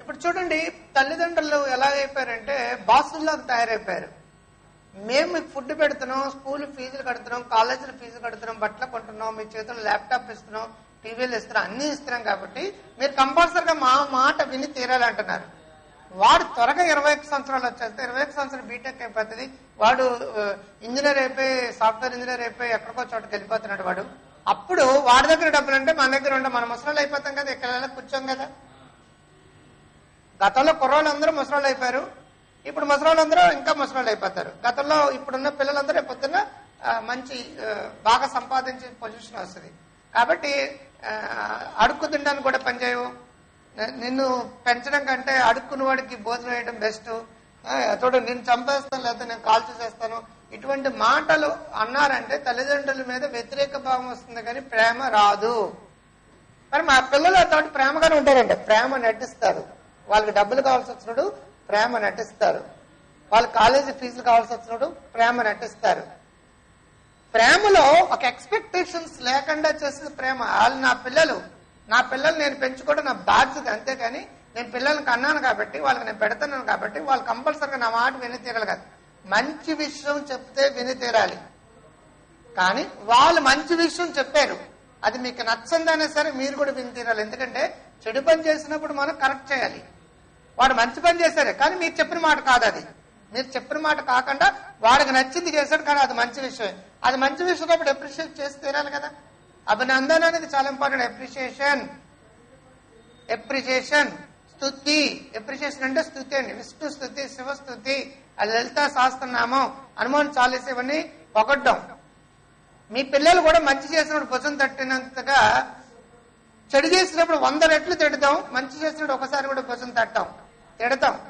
[SPEAKER 3] ఇప్పుడు చూడండి తల్లిదండ్రులు ఎలా అయిపోయారంటే బాసుల్లాగా తయారైపోయారు. మేము మీకు ఫుడ్ పెడుతున్నాం స్కూల్ ఫీజులు కడుతున్నాం కాలేజీల ఫీజులు కడుతున్నాం బట్టలు కొంటున్నాం మీ చేతుల్లో ల్యాప్టాప్ ఇస్తున్నాం టీవీలు ఇస్తున్నాం అన్ని ఇస్తున్నాం కాబట్టి మీరు కంపల్సరిగా మా మాట విని తీరాలంటున్నారు. వాడు త్వరగా ఇరవై ఒక్క సంవత్సరాలు వచ్చేస్తే ఇరవై ఒక్క సంవత్సరాలు బీటెక్ అయిపోతుంది వాడు ఇంజనీర్ అయిపోయి సాఫ్ట్వేర్ ఇంజనీర్ అయిపోయి ఎక్కడికో చోటకి వెళ్ళిపోతున్నాడు వాడు. అప్పుడు వాడి దగ్గర డబ్బులు అంటే మన దగ్గర ఉండే మన ముసలాళ్ళు అయిపోతాం కదా ఎక్కడ కూర్చోం కదా. గతంలో కుర్రోళ్ళు అందరూ ముసలాళ్ళు అయిపోయారు. ఇప్పుడు ముసలాళ్ళందరూ ఇంకా ముసలాళ్ళు అయిపోతారు. గతంలో ఇప్పుడున్న పిల్లలందరూ పొద్దున్న మంచి బాగా సంపాదించే పొజిషన్ వస్తుంది. కాబట్టి అడుక్కు తినడానికి కూడా పనిచేయవు నిన్ను పెంచడం కంటే అడుక్కున్న వాడికి భోజనం వేయడం బెస్ట్. చూడు నేను చంపేస్తాను లేకపోతే నేను కాల్ చేసేస్తాను. ఇటువంటి మాటలు అన్నారంటే తల్లిదండ్రుల మీద వ్యతిరేక భావం వస్తుంది కానీ ప్రేమ రాదు. మరి మా పిల్లలు ప్రేమగానే ఉంటారండి. ప్రేమ నటిస్తారు. వాళ్ళకి డబ్బులు కావాల్సి వచ్చినప్పుడు ప్రేమ నటిస్తారు. వాళ్ళ కాలేజీ ఫీజులు కావాల్సి వచ్చినప్పుడు ప్రేమ నటిస్తారు. ప్రేమలో ఒక ఎక్స్పెక్టేషన్స్ లేకుండా చేసిన ప్రేమ. వాళ్ళు నా పిల్లలు. నా పిల్లలు నేను పెంచుకోవడం నా బాధ్యత అంతేకాని నేను పిల్లల్ని కన్నాను కాబట్టి వాళ్ళకి నేను పెడుతున్నాను కాబట్టి వాళ్ళు కంపల్సరీగా నా మాట విని తీరగలగాలి. మంచి విషయం చెప్తే విని తీరాలి. కానీ వాళ్ళు మంచి విషయం చెప్పారు. అది మీకు నచ్చందైనా సరే మీరు కూడా విని తీరాలి. ఎందుకంటే చెడు పని చేసినప్పుడు మనం కరెక్ట్ చేయాలి. వాడు మంచి పని చేశారు కానీ మీరు చెప్పిన మాట కాదు అది. మీరు చెప్పిన మాట కాకుండా వాడికి నచ్చింది చేశాడు కానీ అది మంచి విషయం. అది మంచి విషయం అప్పుడు అప్రిషియేట్ చేసి తీరాలి కదా. అభినందన అనేది చాలా ఇంపార్టెంట్ అప్రిషియేషన్ ఎప్రిషియేషన్ స్తుతి. ఎప్రిషియేషన్ అంటే స్తుతి అండి. విష్ణు స్థుతి శివస్థుతి అది లలిత శాస్త్రనామం హనుమాన్ చాలీస ఇవన్నీ పొగడ్డం. మీ పిల్లలు కూడా మంచి చేసినప్పుడు భుజం తట్టినంతగా చెడు చేసినప్పుడు వంద రెట్లు తిడతాం మంచి చేసినప్పుడు ఒకసారి కూడా భుజం తట్టాం. తిడతాం.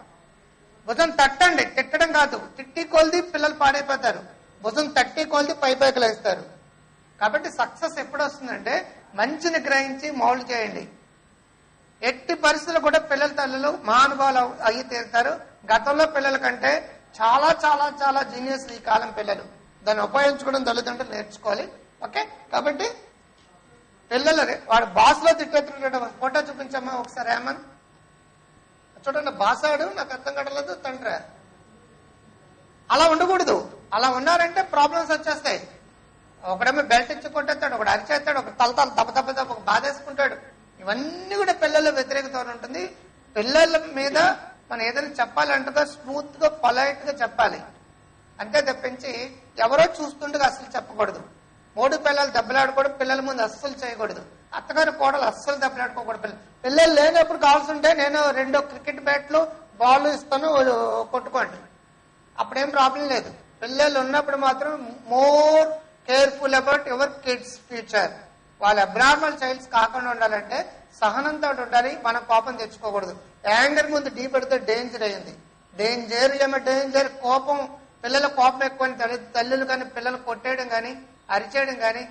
[SPEAKER 3] భుజం తట్టండి. తిట్టడం కాదు. తిట్టి కొలిది పిల్లలు పాడైపోతారు. భుజం తట్టి కొలిది పై పైకలేస్తారు కాబట్టి సక్సెస్ ఎప్పుడు వస్తుందంటే మంచిని గ్రహించి మౌల్డ్ చేయండి. ఎట్టి పరిస్థితులు కూడా పిల్లల తల్లులు మహానుభావులు అయ్యి తీరుతారు. గతంలో పిల్లల కంటే చాలా చాలా చాలా జీనియస్ ఈ కాలం పిల్లలు. దాన్ని ఉపయోగించుకోవడం తల్లిదండ్రులు నేర్చుకోవాలి. ఓకే? కాబట్టి పిల్లలు వాడు బాస్లో తిట్టేట్టున్నాడు ఫోటో చూపించమ్మా ఒకసారి ఏమన్నా చూడండి బాసాడు నాకు అర్థం కట్టలేదు తండ్రి. అలా ఉండకూడదు. అలా ఉన్నారంటే ప్రాబ్లమ్స్ వచ్చేస్తాయి. ఒకడేమో బెల్ట్ ఇచ్చి కొట్టేస్తాడు ఒకడు అరిచేస్తాడు ఒక తల తల దెబ్బ దెబ్బ దెబ్బ ఒక బాధేసుకుంటాడు. ఇవన్నీ కూడా పిల్లల వ్యతిరేకత ఉంటుంది. పిల్లల మీద మనం ఏదైనా చెప్పాలంటే స్మూత్గా పొలైట్గా చెప్పాలి. అంతే తప్పించి ఎవరో చూస్తుండగా అస్సలు చెప్పకూడదు. మూడు పిల్లలు దెబ్బలాడకూడదు పిల్లల ముందు అస్సలు చేయకూడదు. అత్తగారు కోడలు అస్సలు దెబ్బలాడుకోకూడదు. పిల్లలు పిల్లలు లేనప్పుడు కావాల్సింటే నేను రెండో క్రికెట్ బ్యాట్లు బాల్ ఇస్తాను కొట్టుకోండి. అప్పుడేం ప్రాబ్లం లేదు. పిల్లలు ఉన్నప్పుడు మాత్రం more careful about your kids future. వాళ్ళ అబ్రార్మల్ చైల్డ్స్ కాకుండా ఉండాలంటే సహనంతో ఉండాలి మనం కోపం తెచ్చుకోకూడదు. యాంగర్ ముందు డీ పెడితే డేంజర్ అయింది డేంజర్ ఏమో డేంజర్ కోపం. పిల్లల కోపం ఎక్కువ తల్లి తల్లులు కానీ పిల్లలు కొట్టేయడం కానీ అరిచేయడం కానీ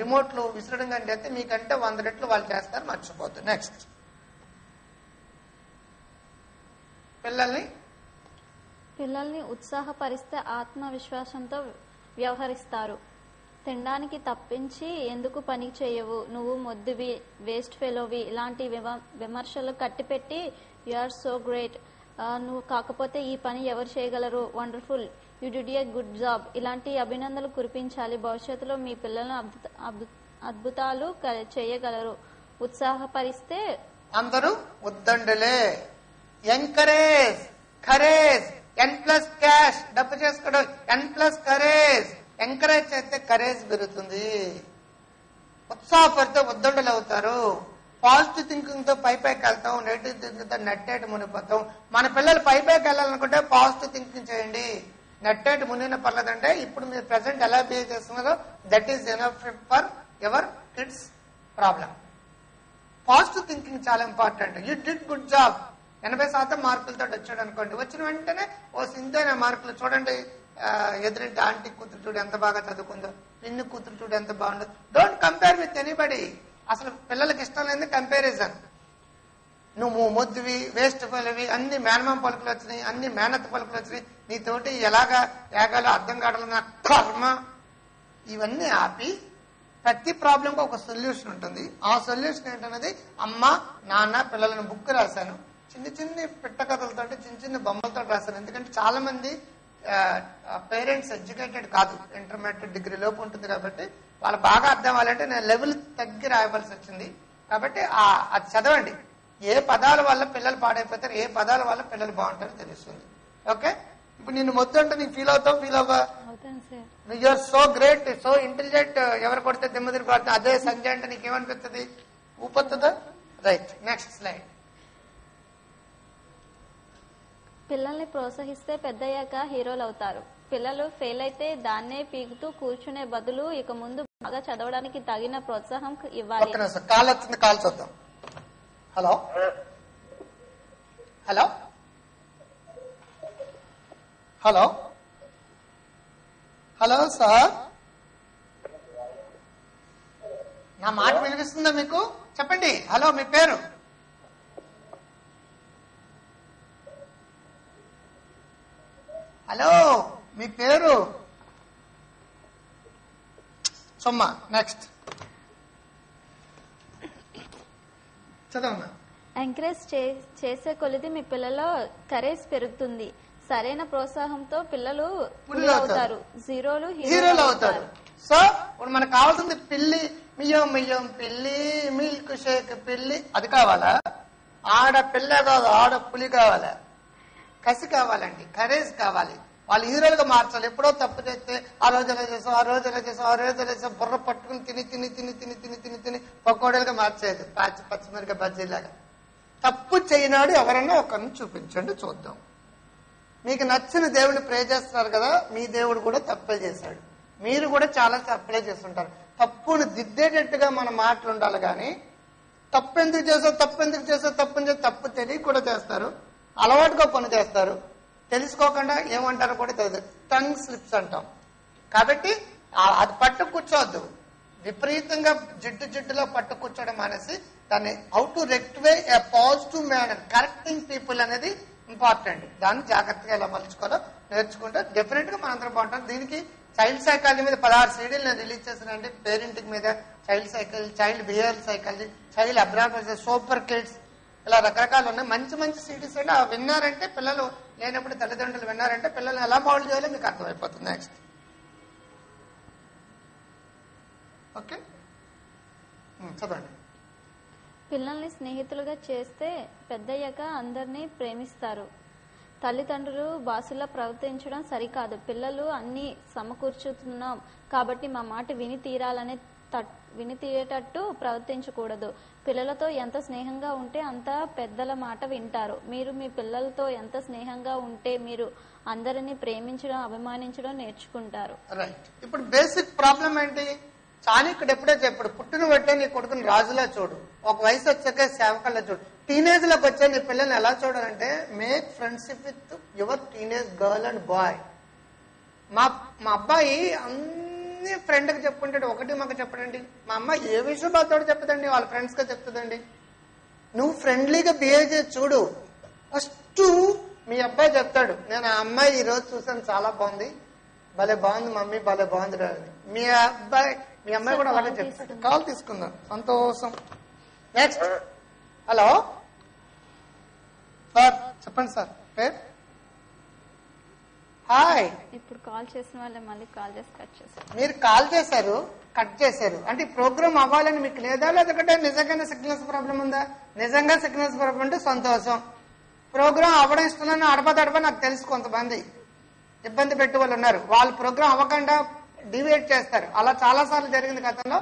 [SPEAKER 3] రిమోట్లు విసరడం కానీ అయితే మీకంటే వంద రెట్లు వాళ్ళు చేస్తారు మర్చిపోద్దు. నెక్స్ట్ పిల్లల్ని?
[SPEAKER 2] పిల్లల్ని ఉత్సాహపరిస్తే ఆత్మవిశ్వాసంతో వ్యవహరిస్తారు. తినడానికి తప్పించి ఎందుకు పని చేయవు? నువ్వు మొద్దువి వేస్ట్ ఫెలోవి ఇలాంటి విమర్శలు కట్టిపెట్టి యు ఆర్ సో గ్రేట్ నువ్వు కాకపోతే ఈ పని ఎవరు చేయగలరు? Wonderful you did a good job. ఇలాంటి అభినందనలు కురిపించాలి. భవిష్యత్తులో మీ పిల్లలను అద్భుత- అద్భుత- అద్భుతాలు చేయగలరు. ఉత్సాహపరిస్తే
[SPEAKER 3] అందరూ ఉద్దండులే encourage courage N plus cash డబ్బు చేసుకోవడం. ఎన్ ప్లస్ కరేజ్ ఎంకరేజ్ చేస్తే కరేజ్ పెరుగుతుంది. ఉత్సాహపడితే ఉద్దండులు అవుతారు. పాజిటివ్ థింకింగ్తో పై పైకి వెళ్తాం. నెగిటివ్ థింకింగ్తో నెట్టేట మునిగిపోతాం. మన పిల్లలు పై పైకి వెళ్ళాలనుకుంటే పాజిటివ్ థింకింగ్ చేయండి. నెట్టేటి మునిగిన పర్లేదంటే ఇప్పుడు మీరు ప్రెసెంట్ ఎలా బిహేవ్ చేస్తున్నారో that is enough for ever kids problem positive thinking చాలా important. You did good job. ఎనభై శాతం మార్కులతో వచ్చాడు అనుకోండి. వచ్చిన వెంటనే ఓ సింధైన మార్కులు చూడండి. ఎదురింటి ఆంటీ కూతురు చూడు ఎంత బాగా చదువుకుందో. నిన్ను కూతురు చూడు ఎంత బాగుందో. డోంట్ కంపేర్ విత్ ఎనీబడి అసలు పిల్లలకి ఇష్టం లేని కంపారిజన్ నువ్వు మొద్దువి వేస్ట్ పలువి అన్ని మేనమం పలుకులు వచ్చినాయి అన్ని మేనత్ పలుకులు వచ్చినాయి. నీతోటి ఎలాగా ఏగాలో అర్థం కావడం నా కర్మ. ఇవన్నీ ఆపి ప్రతి ప్రాబ్లంకి ఒక సొల్యూషన్ ఉంటుంది. ఆ సొల్యూషన్ ఏంటన్నది అమ్మ నాన్న పిల్లలను బుక్ రాశాను. చిన్న చిన్న పిట్ట కథలతో చిన్న చిన్న బొమ్మలతో రాశాను. ఎందుకంటే చాలా మంది పేరెంట్స్ ఎడ్యుకేటెడ్ కాదు. ఇంటర్మీడియట్ డిగ్రీ లోపు ఉంటుంది కాబట్టి వాళ్ళు బాగా అర్థం అవ్వాలంటే నేను లెవెల్ తగ్గి రాయవలసి వచ్చింది. కాబట్టి అది చదవండి. ఏ పదాల వల్ల పిల్లలు పాడైపోతారు ఏ పదాల వల్ల పిల్లలు బాగుంటారో తెలుస్తుంది. ఓకే? ఇప్పుడు నేను మొత్తం అంటే నీకు ఫీల్ అవుతావు ఫీల్ అవ్వా?
[SPEAKER 2] అవుతాను sir.
[SPEAKER 3] You are so great so intelligent ఎవరు కొడితే దిమ్మదిరి కొడితే అదే సంజయ్ అంటే నీకేమనిపిస్తుంది? ఊపొస్తుందా రైట్ నెక్స్ట్ స్లైడ్
[SPEAKER 2] పిల్లల్ని ప్రోత్సహిస్తే పెద్దయ్యాక హీరోలు అవుతారు. పిల్లలు ఫెయిల్ అయితే దాన్నే పీకుతూ కూర్చునే బదులు ఇక ముందు బాగా చదవడానికి తగిన ప్రోత్సాహం ఇవ్వాలి.
[SPEAKER 3] కాల్ వచ్చింది కాల్ చూద్దాం. Hello? Hello? Hello? Hello sir? నా మాట వినిపిస్తుందా మీకు? చెప్పండి. హలో మీ పేరు? హలో మీ పేరు? సొమ్మ నెక్స్ట్ చదవమ్మా.
[SPEAKER 2] ఎంకరేజ్ చే- చేసే కొలిది మీ పిల్లలో కరేజ్ పెరుగుతుంది. సరైన ప్రోత్సాహంతో పిల్లలు పులులు అవుతారు జీరోలు
[SPEAKER 3] హీరోలు అవుతారు. సో ఇప్పుడు మనకు కావాల్సింది పిల్లి మియ్యం మియ్యం పిల్లి మిల్క్ షేక్ పిల్లి అది కావాలా? ఆడ పిల్ల కాదు ఆడ పులి కావాలా? కసి కావాలండి కరేజ్ కావాలి. వాళ్ళు హీరోలుగా మార్చాలి. ఎప్పుడో తప్పు చేస్తే ఆ రోజు ఎలా చేసాం ఆ రోజు ఎలా చేసాం ఆ రోజు ఎలా చేసాం బుర్ర పట్టుకుని తిని తిని తిని తిని తిని తిని తిని పకోడీలుగా మార్చేది పచ్చి పచ్చిమిరక బజ్జీలాగా. తప్పు చేయనాడు ఎవరన్నా ఒకరిని చూపించండి చూద్దాం. మీకు నచ్చిన దేవుడిని ప్రే చేస్తున్నారు కదా మీ దేవుడు కూడా తప్పే చేశాడు. మీరు కూడా చాలా తప్పులే చేస్తుంటారు. తప్పును దిద్దేటట్టుగా మన మాటలు ఉండాలి కానీ తప్పు ఎందుకు చేసావు తప్పు ఎందుకు చేసావు తప్పు అని తప్పు తెలియ కూడా చేస్తారు. అలవాటుగా పని చేస్తారు. తెలుసుకోకుండా ఏమంటారో కూడా తెలియదు టంగ్ స్లిప్స్ అంటాం. కాబట్టి అది పట్టు కూర్చోవద్దు విపరీతంగా జిడ్డు జిడ్డులో పట్టు కూర్చోవడం మానేసి దాన్ని how to rectify a positive manner correcting people అనేది ఇంపార్టెంట్ దాన్ని జాగ్రత్తగా ఎలా మలుచుకోవాలో నేర్చుకుంటే డెఫినెట్గా మనందరం బాగుంటాం. దీనికి చైల్డ్ సైకాలజీ మీద పదహారు సీడీలు నేను రిలీజ్ చేశానంటే పేరెంటింగ్ మీద child cycle child behaviour psychology child abnormal super kids ఇలా రకరకాలు ఉన్నాయి. మంచి మంచి సిటీస్ అండి అవి విన్నారంటే పిల్లలు లేనప్పుడు తల్లిదండ్రులు విన్నారంటే పిల్లల్ని ఎలా మౌల్డ్ చేయాలో మీకు అర్థమైపోతుంది. నెక్స్ట్ ఓకే చదవండి
[SPEAKER 2] పిల్లల్ని స్నేహితులుగా చేస్తే పెద్దయ్యాక అందరినీ ప్రేమిస్తారు. తల్లిదండ్రులు బాసులా ప్రవర్తించడం సరికాదు. పిల్లలు అన్ని సమకూర్చుతున్నాం కాబట్టి మా మాట విని తీరాలనే తట్- విని తీయేటట్టు ప్రవర్తించకూడదు. పిల్లలతో ఎంత స్నేహంగా ఉంటే అంత పెద్దల మాట వింటారు. మీరు మీ పిల్లలతో ఎంత స్నేహంగా ఉంటే మీరు అందరినీ ప్రేమించడం అభిమానించడం నేర్చుకుంటారు.
[SPEAKER 3] రైట్ ఇప్పుడు బేసిక్ ప్రాబ్లం ఏంటి? చాణక్యుడు ఎప్పుడో చెప్పాడు పుట్టిన బట్టే నీ కొడుకుని రాజులా చూడు. ఒక వయసు వచ్చాక సేవకల్లా చూడు. టీనేజ్లోకి వచ్చే నీ పిల్లల్ని ఎలా చూడాలంటే make friendship with your teenage girl and boy మా మా అబ్బాయి అన్ని ఫ్రెండ్కి చెప్పుకుంటాడు. ఒకటి మాకు చెప్పడండి. మా అమ్మ ఏ విషయం బాధతో చెప్తుందండి? వాళ్ళ ఫ్రెండ్స్గా చెప్తుందండి. నువ్వు ఫ్రెండ్లీగా బిహేవ్ చేసి చూడు. ఫస్ట్ మీ అబ్బాయి చెప్తాడు. నేను ఆ అమ్మాయి ఈ రోజు చూసాను చాలా బాగుంది. భలే బాగుంది మమ్మీ భలే బాగుంది రా అని. మీ అబ్బాయి మీ అమ్మాయి కూడా అలాగే చెప్తాడు. కాల్ తీసుకుందాం. సంతోషం. నెక్స్ట్ హలో సార్ చెప్పండి సార్. పేరు? హాయ్
[SPEAKER 2] ఇప్పుడు కాల్ చేసిన వాళ్ళే మళ్ళీ కాల్ చేసి కట్ చేస్తారు
[SPEAKER 3] మీరు కాల్ చేశారు కట్ చేశారు. అంటే ప్రోగ్రామ్ అవ్వాలని మీకు లేదా? లేదంటే నిజంగానే సిగ్నల్స్ ప్రాబ్లం ఉందా? నిజంగా సిగ్నల్స్ ప్రాబ్లం అంటే సంతోషం. ప్రోగ్రామ్ అవ్వడం ఇస్తున్నాను అడపదడప నాకు తెలుసు కొంతమంది. ఇబ్బంది పెట్టే వాళ్ళు ఉన్నారు. వాళ్ళు ప్రోగ్రామ్ అవ్వకుండా డివేట్ చేస్తారు. అలా చాలా సార్లు జరిగింది గతంలో.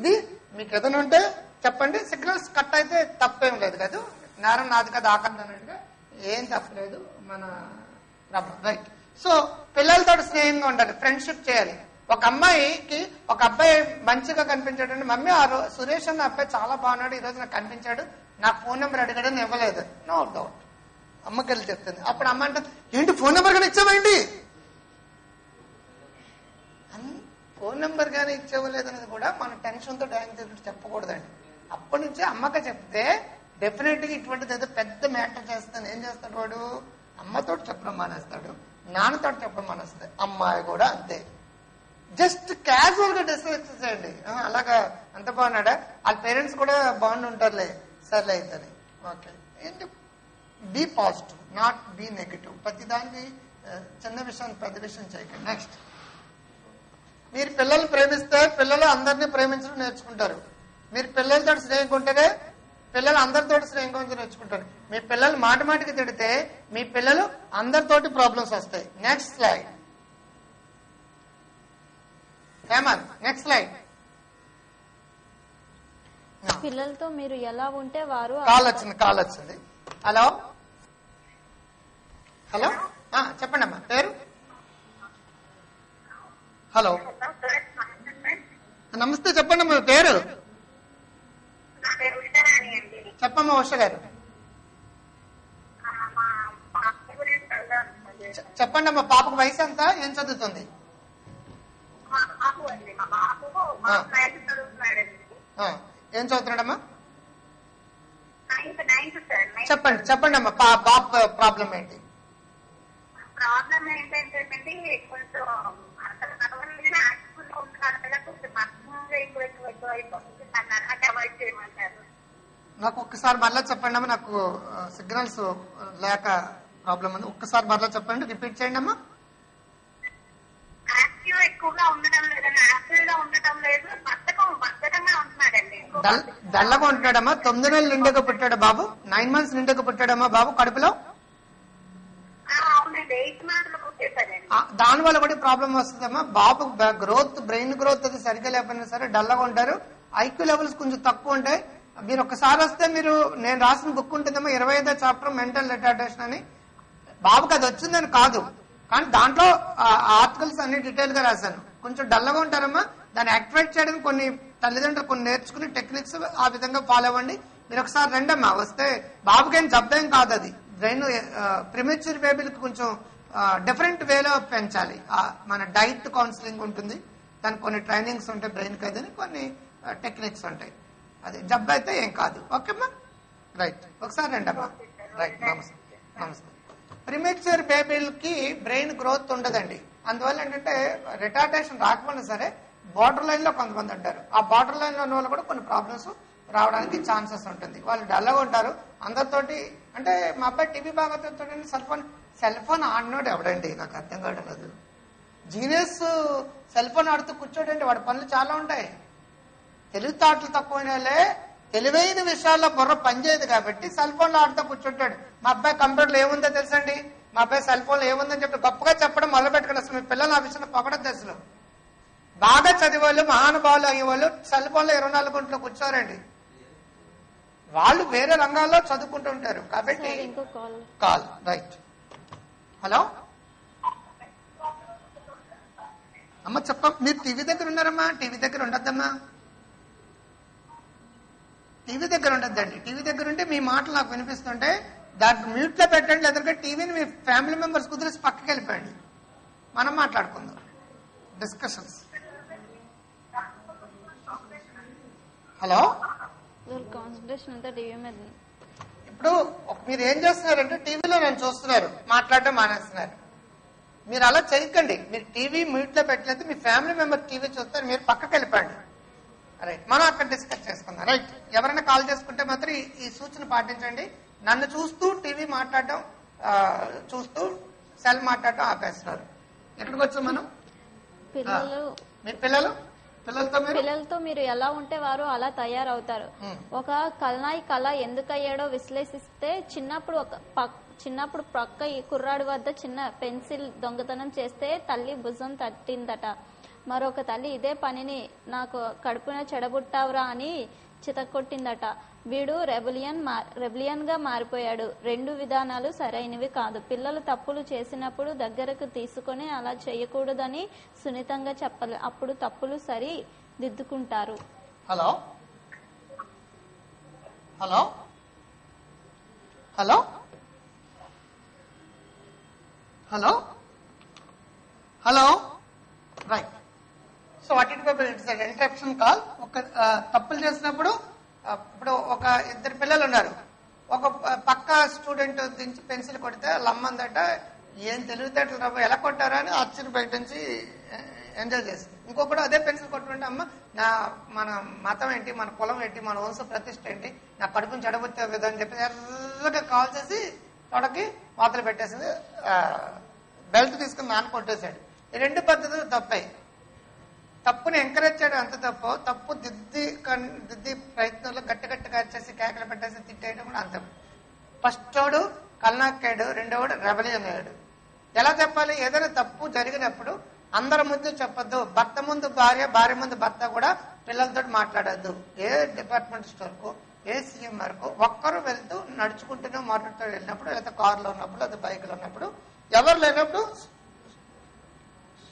[SPEAKER 3] ఇది మీకు ఏదైనా ఉంటే చెప్పండి. సిగ్నల్స్ కట్ అయితే తప్పేం లేదు కదా. నేరం నాది కదా ఆకండి అన్నట్టుగా ఏం తప్పలేదు. మన రైట్. సో పిల్లలతో స్నేహంగా ఉండాలి ఫ్రెండ్షిప్ చేయాలి. ఒక అమ్మాయికి ఒక అబ్బాయి మంచిగా కనిపించాడు మమ్మీ ఆ సురేష్ అన్న అబ్బాయి చాలా బాగున్నాడు ఈ రోజు నాకు కనిపించాడు నా ఫోన్ నెంబర్ అడిగాడని ఇవ్వలేదు. నో డౌట్ అమ్మకి వెళ్ళి చెప్తుంది. అప్పుడు అమ్మ అంటే ఏంటి ఫోన్ నెంబర్ కానీ ఇచ్చావండి అన్- ఫోన్ నెంబర్ కానీ ఇచ్చేవలేదు అనేది కూడా మన టెన్షన్తో తో తీసుకుంటే చెప్పకూడదండి. అప్పటి నుంచి అమ్మకి చెప్తే డెఫినెట్గా ఇటువంటిది ఏదో పెద్ద మ్యాటర్ చేస్తాను ఏం చేస్తాడు వాడు? అమ్మతో చెప్పడం మానేస్తాడు. నాన్నతో చెప్పడం మానేస్తాడు అమ్మాయి కూడా అంతే. జస్ట్ క్యాజువల్గా డిస్కస్ చేయండి అలాగా అంత బాగున్నాడా? వాళ్ళ పేరెంట్స్ కూడా బాగుండి ఉంటారులే సర్లే అవుతుంది ఓకే. ఏంటి? Be positive not be negative ప్రతి దానికి చిన్న విషయం పెద్ద విషయం చేయకండి. నెక్స్ట్ మీరు పిల్లల్ని ప్రేమిస్తే పిల్లలు అందరినీ ప్రేమించడం నేర్చుకుంటారు. మీరు పిల్లలతో స్నేహం ఉంటేనే పిల్లలు అందరితో స్నేహంగా ఉంచి నేర్చుకుంటారు. మీ పిల్లలు మాట మాటికి తిడితే మీ పిల్లలు అందరితోటి ప్రాబ్లమ్స్ వస్తాయి. Next slide Hemanth next slide
[SPEAKER 2] పిల్లలతో మీరు ఎలా ఉంటే వారు
[SPEAKER 3] కాల్ వచ్చింది కాల్ వచ్చింది. హలో హలో ఆ, చెప్పండి అమ్మా. పేరు? హలో నమస్తే చెప్పండి అమ్మా పేరు
[SPEAKER 4] నా పేరు ఉషారాణి అండి
[SPEAKER 3] చెప్పమ్మా ఉష గారు. చెప్పండి అమ్మా పాపకు వయసు ఎంత? ఏం చదువుతుంది? ఏం చదువుతున్నాడమ్మా? చెప్పండి చెప్పండి అమ్మా పాప ప్రాబ్లం ఏంటి?
[SPEAKER 4] ప్రాబ్లం ఏంటంటే కొంచెం అసలు కొంచెం ఎక్కువ ఎక్కువ ఎక్కువ అయిపోతుంది అన్నారు అంటే అవాయిడ్ చేయమంటారు.
[SPEAKER 3] నాకు ఒక్కసారి మరలా చెప్పండి అమ్మా నాకు సిగ్నల్స్ లేక ప్రాబ్లం ఉంది. ఒక్కసారి మరలా చెప్పండి రిపీట్ చేయండి అమ్మా.
[SPEAKER 4] ఎక్కువగా లేదండి లేదు
[SPEAKER 3] డల్లగా ఉంటున్నాడమ్మా. తొమ్మిది నెలలు నిండగా పుట్టాడు బాబు. నైన్ మంత్స్ నిండగా పుట్టాడమ్మా బాబు కడుపులో. దాని వల్ల కూడా ప్రాబ్లం వస్తుందమ్మా. బాబు గ్రోత్ బ్రెయిన్ గ్రోత్ అది సరిగ్గా లేకపోయినా సరే డల్లగా ఉంటారు. ఐక్యూ లెవెల్స్ కొంచెం తక్కువ ఉంటాయి. మీరు ఒకసారి వస్తే మీరు నేను రాసిన బుక్ ఉంటుందమ్మా ఇరవై ఐదో చాప్టర్ మెంటల్ రిటార్డేషన్ అని. బాబుకి అది వచ్చిందని కాదు. కానీ దాంట్లో ఆర్టికల్స్ అన్ని డీటెయిల్గా రాశాను. కొంచెం డల్లగా ఉంటారమ్మా. దాన్ని యాక్టివేట్ చేయడానికి కొన్ని తల్లిదండ్రులు కొన్ని నేర్చుకుని టెక్నిక్స్ ఆ విధంగా ఫాలో అవ్వండి. మీరు ఒకసారి రండమ్మా. వస్తే బాబుకేం జబ్బేం కాదు అది. బ్రెయిన్ ప్రిమేచ్యూర్ బేబీలకు కొంచెం డిఫరెంట్ వేలో పెంచాలి. మన డైట్ కౌన్సిలింగ్ ఉంటుంది. దానికి కొన్ని ట్రైనింగ్స్ ఉంటాయి బ్రెయిన్ కదని కొన్ని టెక్నిక్స్ ఉంటాయి. అది జబ్బు అయితే ఏం కాదు. ఓకేమ్మా రైట్ ఒకసారి రండి అమ్మా. రైట్ నమస్తే. నమస్తే. ప్రిమేచ్యూర్ బేబీలకి బ్రెయిన్ గ్రోత్ ఉండదండి. అందువల్ల ఏంటంటే రిటార్డేషన్ రాకపోయినా సరే బార్డర్ లైన్లో కొంతమంది ఉంటారు. ఆ బార్డర్ లైన్లో ఉన్న వాళ్ళు కూడా కొన్ని ప్రాబ్లమ్స్ రావడానికి ఛాన్సెస్ ఉంటుంది. వాళ్ళు డల్గా ఉంటారు. అందరితోటి అంటే మా అబ్బాయి టీవీ బాగా సెల్ ఫోన్ సెల్ ఫోన్ ఆడినోడు ఎవడండి? నాకు అర్థం కావడం లేదు. జీనియస్ సెల్ ఫోన్ ఆడుతూ కూర్చోడండి. వాడి పనులు చాలా ఉంటాయి. తెలివితేటలు తక్కువైనలే తెలివైన విషయాల్లో బుర్ర పనిచేయదు కాబట్టి సెల్ ఫోన్లో ఆడుతూ కూర్చుంటాడు. మా అబ్బాయి కంప్యూటర్లో ఏముందో తెలుసండి? మా అబ్బాయి సెల్ ఫోన్ ఏముందని చెప్పి గొప్పగా చెప్పడం మొదలు పెట్టుకుని అసలు మీ పిల్లలు ఆ విషయంలో పొగడం అసలు. బాగా చదివేవాళ్ళు మహానుభావులు అయ్యేవాళ్ళు సెల్ ఫోన్లో ఇరవై నాలుగు గంటలు కూర్చోరండి. వాళ్ళు వేరే రంగాల్లో చదువుకుంటూ ఉంటారు. కాబట్టి
[SPEAKER 2] కాల్
[SPEAKER 3] రైట్. హలో? అమ్మ చెప్ప. మీరు టీవీ దగ్గర ఉన్నారమ్మా? టీవీ దగ్గర ఉండద్దమ్మా? టీవీ దగ్గర ఉండద్దండి టీవీ దగ్గర ఉంటే మీ మాటలు నాకు వినిపిస్తుంటే దాన్ని మ్యూట్లో పెట్టండి లేదంటే టీవీని మీ ఫ్యామిలీ మెంబర్స్ కుదిరేసి పక్కకి వెళ్ళిపోయండి. మనం మాట్లాడుకుందాం. డిస్కషన్స్. హలో. ఇప్పుడు మీరు ఏం చేస్తున్నారంటే టీవీలో నన్ను చూస్తున్నారు. మాట్లాడడం మానేస్తున్నారు. మీరు అలా చేయకండి. మీరు టీవీ మ్యూట్లో పెట్టలేదు మీ ఫ్యామిలీ మెంబర్ టీవీ చూస్తారు మీరు పక్కకి వెళ్ళిపోండి. రైట్ మనం అక్కడ డిస్కస్ చేసుకుందాం. రైట్ ఎవరైనా కాల్ చేసుకుంటే మాత్రం ఈ- సూచన పాటించండి. నన్ను చూస్తూ టీవీ మాట్లాడడం చూస్తూ సెల్ మాట్లాడడం ఆపేస్తున్నారు. ఎక్కడికి వచ్చాం మనం?
[SPEAKER 2] పిల్లలు.
[SPEAKER 3] మీ పిల్లలు? పిల్లలతో మీరు?
[SPEAKER 2] ఎలా ఉంటే వారు అలా తయారవుతారు.
[SPEAKER 3] ఉమ్.
[SPEAKER 2] ఒక కల్నాయి కళ ఎందుకు అయ్యాడో విశ్లేషిస్తే చిన్నప్పుడు ఒక చిన్నప్పుడు ప్రక్క ఈ కుర్రాడి వద్ద చిన్న పెన్సిల్ దొంగతనం చేస్తే తల్లి భుజం తట్టిందట. మరొక తల్లి ఇదే పనిని నాకు కడుపున చెడబుట్టావురా అని చితకొట్టిందట వీడు రెబలియన్ రెబలియన్గా మారిపోయాడు. రెండు విధానాలు సరైనవి కాదు. పిల్లలు తప్పులు చేసినప్పుడు దగ్గరకు తీసుకొని అలా చేయకూడదని సున్నితంగా చెప్పాలి. అప్పుడు తప్పులు సరి దిద్దుకుంటారు.
[SPEAKER 3] Hello? Hello? Hello? Hello? Hello? Right. So what it it's interruption call ఒక తప్పులు చేసినప్పుడు ఇప్పుడు ఒక ఇద్దరు పిల్లలు ఉన్నారు. ఒక పక్క స్టూడెంట్ దించి పెన్సిల్ కొడితే లమ్మందట ఏం తెలివితేటలు రాబో ఎలా కొట్టారా? అని ఆశ్చర్య బయట నుంచి ఎంజాయ్ చేసింది. ఇంకొకటి అదే పెన్సిల్ కొట్టుకుంటే అమ్మ నా మన మతం ఏంటి మన కులం ఏంటి మన వంశ ప్రతిష్ట ఏంటి నా కడుపుని చెడబుచ్చే విధం అని చెప్పి ఎర్రగా కాల్ చేసి తొడకి వాతలు పెట్టేసింది. బెల్ట్ తీసుకుని నాన్న కొట్టేశాడు. ఈ రెండు పద్ధతులు తప్పాయి. తప్పుని ఎంకరేజ్ చేయడం ఎంత తప్పు తప్పు దిద్ది కన్- దిద్ది ప్రయత్నంలో గట్టిగట్టిగా చేసి కేకలు పెట్టేసి తిట్టేయడం కూడా అంత. ఫస్ట్ వాడు కల్నాక్కాడు రెండోడు రెబలియన్ అయ్యాడు. ఎలా చెప్పాలి? ఏదైనా తప్పు జరిగినప్పుడు అందరి ముందు చెప్పొద్దు. భర్త ముందు భార్య భార్య ముందు భర్త కూడా పిల్లలతో మాట్లాడద్దు. ఏ డిపార్ట్మెంట్ స్టోర్కు ఏ సీఎం వరకు ఒక్కరు వెళ్తూ నడుచుకుంటూనే మాట్లాడుతూ వెళ్ళినప్పుడు లేదా కారులో ఉన్నప్పుడు లేదా బైక్లో ఉన్నప్పుడు ఎవరు లేనప్పుడు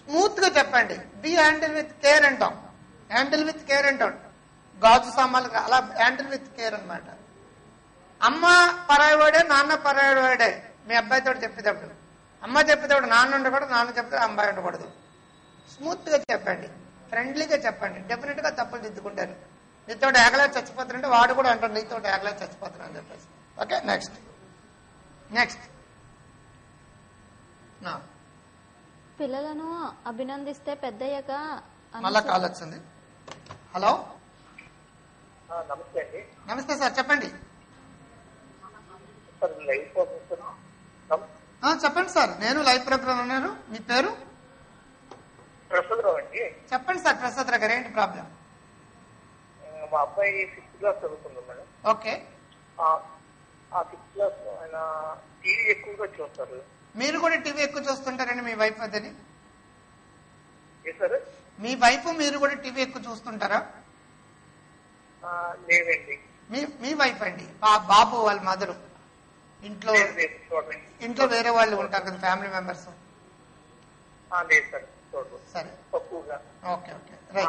[SPEAKER 3] స్మూత్గా చెప్పండి బి హ్యాండిల్ విత్ కేర్ అంటాం హ్యాండిల్ విత్ కేర్ అంటాం గాజు సామాన్లు అలా హ్యాండిల్ విత్ కేర్ అనమాట అమ్మ పరాయవాడే నాన్న పరాయవాడే మీ అబ్బాయితో చెప్పేటప్పుడు. అమ్మ చెప్పేటప్పుడు నాన్న ఉండకూడదు నాన్న చెప్తే అమ్మాయి ఉండకూడదు. స్మూత్గా చెప్పండి. ఫ్రెండ్లీగా చెప్పండి. డెఫినెట్గా తప్పులు దిద్దుకుంటారు. నీతో ఏగలే చచ్చిపోతారంటే వాడు కూడా అంటాడు నీతో ఏగలే చచ్చిపోతాను అని చెప్పేసి. ఓకే నెక్స్ట్ నెక్స్ట్
[SPEAKER 2] పిల్లలను అభినందిస్తే పెద్దయ్యాక
[SPEAKER 3] మళ్ళా కాల్ వచ్చింది. హలో?
[SPEAKER 5] నమస్తే అండి.
[SPEAKER 3] నమస్తే సార్ చెప్పండి. చెప్పండి సార్ నేను లైవ్ ప్రోగ్రామ్ ఉన్నాను. మీ పేరు?
[SPEAKER 5] ప్రసాదరావు అండి.
[SPEAKER 3] చెప్పండి సార్ ప్రసాద్ గారు ఏంటి ప్రాబ్లం?
[SPEAKER 5] మా అబ్బాయి ఫిఫ్త్ క్లాస్ చదువుతున్నాడు మేడం.
[SPEAKER 3] ఓకే.
[SPEAKER 5] ఆ- ఫిఫ్త్ క్లాస్లో ఆయన టీవీ ఎక్కువగా చూస్తారు.
[SPEAKER 3] మీరు కూడా టీవీ ఎక్కువ చూస్తుంటారండి మీ వైఫ్ అదని మీ వైఫ్ మీరు కూడా టీవీ ఎక్కువ చూస్తుంటారా? మీ మీ వైఫ్ అండి. బాబు వాళ్ళ మదరు. ఇంట్లో ఇంట్లో వేరే వాళ్ళు ఉంటారు కదా family members.
[SPEAKER 5] Sir.
[SPEAKER 3] Okay okay.
[SPEAKER 5] ఆ,
[SPEAKER 3] రైట్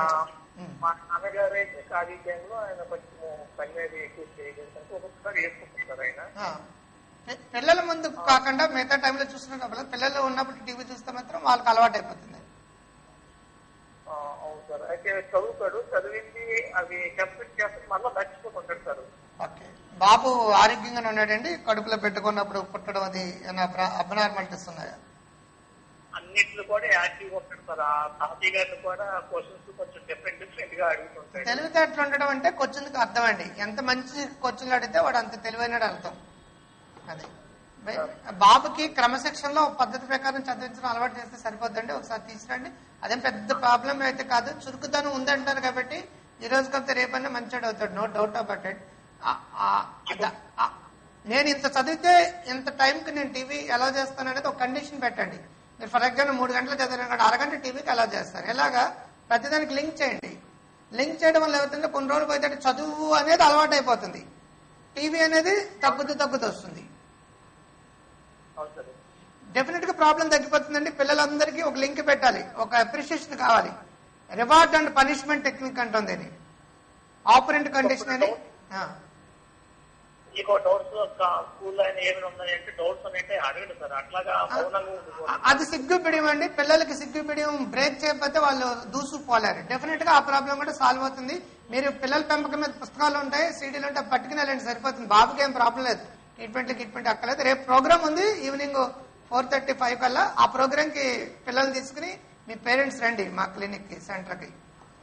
[SPEAKER 5] మా నాన్నగారు అయితే ఖాళీ టైంలో ఆయన కొంచెం పని మీద ఎక్కువ చేయగలుగుతారు. ఒక్కొక్కసారి వేసుకుంటారు ఆయన.
[SPEAKER 3] పిల్లల ముందు కాకుండా మిగతా టైంలో చూస్తున్నప్పుడు పిల్లలు ఉన్నప్పుడు టీవీ చూస్తే మాత్రం వాళ్ళకి అలవాటు అయిపోతుంది.
[SPEAKER 5] ఆ, అవును సార్. అయితే చదువుతాడు చదివింది అవి కంప్లీట్ చేస్తే మళ్ళీ మర్చిపోతుంటాడు సార్.
[SPEAKER 3] ఓకే. బాబు ఆరోగ్యంగానే ఉన్నాడండి? కడుపులో పెట్టుకున్నప్పుడు పుట్టడం అది అబ్నార్మాలిటీస్ ఉన్నాయా
[SPEAKER 5] అన్నిట్లో కూడా యాక్టివ్ ఉంటాడు సార్. ఆ తాతయ్య గారిని కూడా క్వశ్చన్స్ కొంచెం డిఫరెంట్ డిఫరెంట్గా అడుగుతుంటాడు.
[SPEAKER 3] తెలివితేటలు ఉండడం అంటే కొచ్చునికి అర్థం అండి. ఎంత మంచి కొచ్చులు అడిగితే వాడు అంత తెలివైనడు అర్థం. అది. బాబుకి క్రమశిక్షణలో లో పద్ధతి ప్రకారం చదివించడం అలవాటు చేస్తే సరిపోద్దండి. ఒకసారి తీసుకురండి అదేం పెద్ద ప్రాబ్లం అయితే కాదు. చురుకుదనం ఉందంటారు కాబట్టి ఈ రోజు కొంత రేపన్నా మంచివాడు అవుతాడు. నో డౌట్ అబౌట్ ఇట్ నేను ఇంత చదివితే ఇంత టైంకి నేను టీవీ ఎలా చేస్తాను అనేది ఒక కండిషన్ పెట్టండి. మీరు ఫర్ ఎగ్జాంపుల్ మూడు గంటలు చదివిన అరగంట టీవీకి అలా చేస్తారు. ఇలాగా ప్రతిదానికి లింక్ చేయండి. లింక్ చేయడం వల్ల ఏమవుతుందంటే కొన్ని రోజులు పోతే చదువు అనేది అలవాటు అయిపోతుంది టీవీ అనేది తగ్గుతూ తగ్గుతూ వస్తుంది. డెఫినెట్గా ప్రాబ్లం తగ్గిపోతుందండి. పిల్లలందరికీ ఒక లింక్ పెట్టాలి. ఒక అప్రిషియేషన్ కావాలి. రివార్డ్ అండ్ పనిష్మెంట్ టెక్నిక్ అంటుంది ఇది. ఆపరెంట్ కండిషన్ అని. అది సిగ్గు పిడియం అండి పిల్లలకి సిగ్గు పిడియం బ్రేక్ చేయకపోతే వాళ్ళు దూసుకుపోలేరు. డెఫినెట్గా ఆ ప్రాబ్లం కూడా సాల్వ్ అవుతుంది. మీరు పిల్లల పెంపకం మీద పుస్తకాలు ఉంటాయి సీడీలు ఉంటాయి పట్టుకుని వెళ్ళండి సరిపోతుంది. బాబుకి ఏం ప్రాబ్లం లేదు. ట్రీట్మెంట్ ట్రీట్మెంట్ అక్కర్లేదు. రేపు ప్రోగ్రామ్ ఉంది ఈవినింగ్ ఫోర్ థర్టీ ఫైవ్ కల్లా. ఆ ప్రోగ్రామ్కి పిల్లలు తీసుకుని మీ పేరెంట్స్ రండి మా క్లినిక్కి సెంటర్కి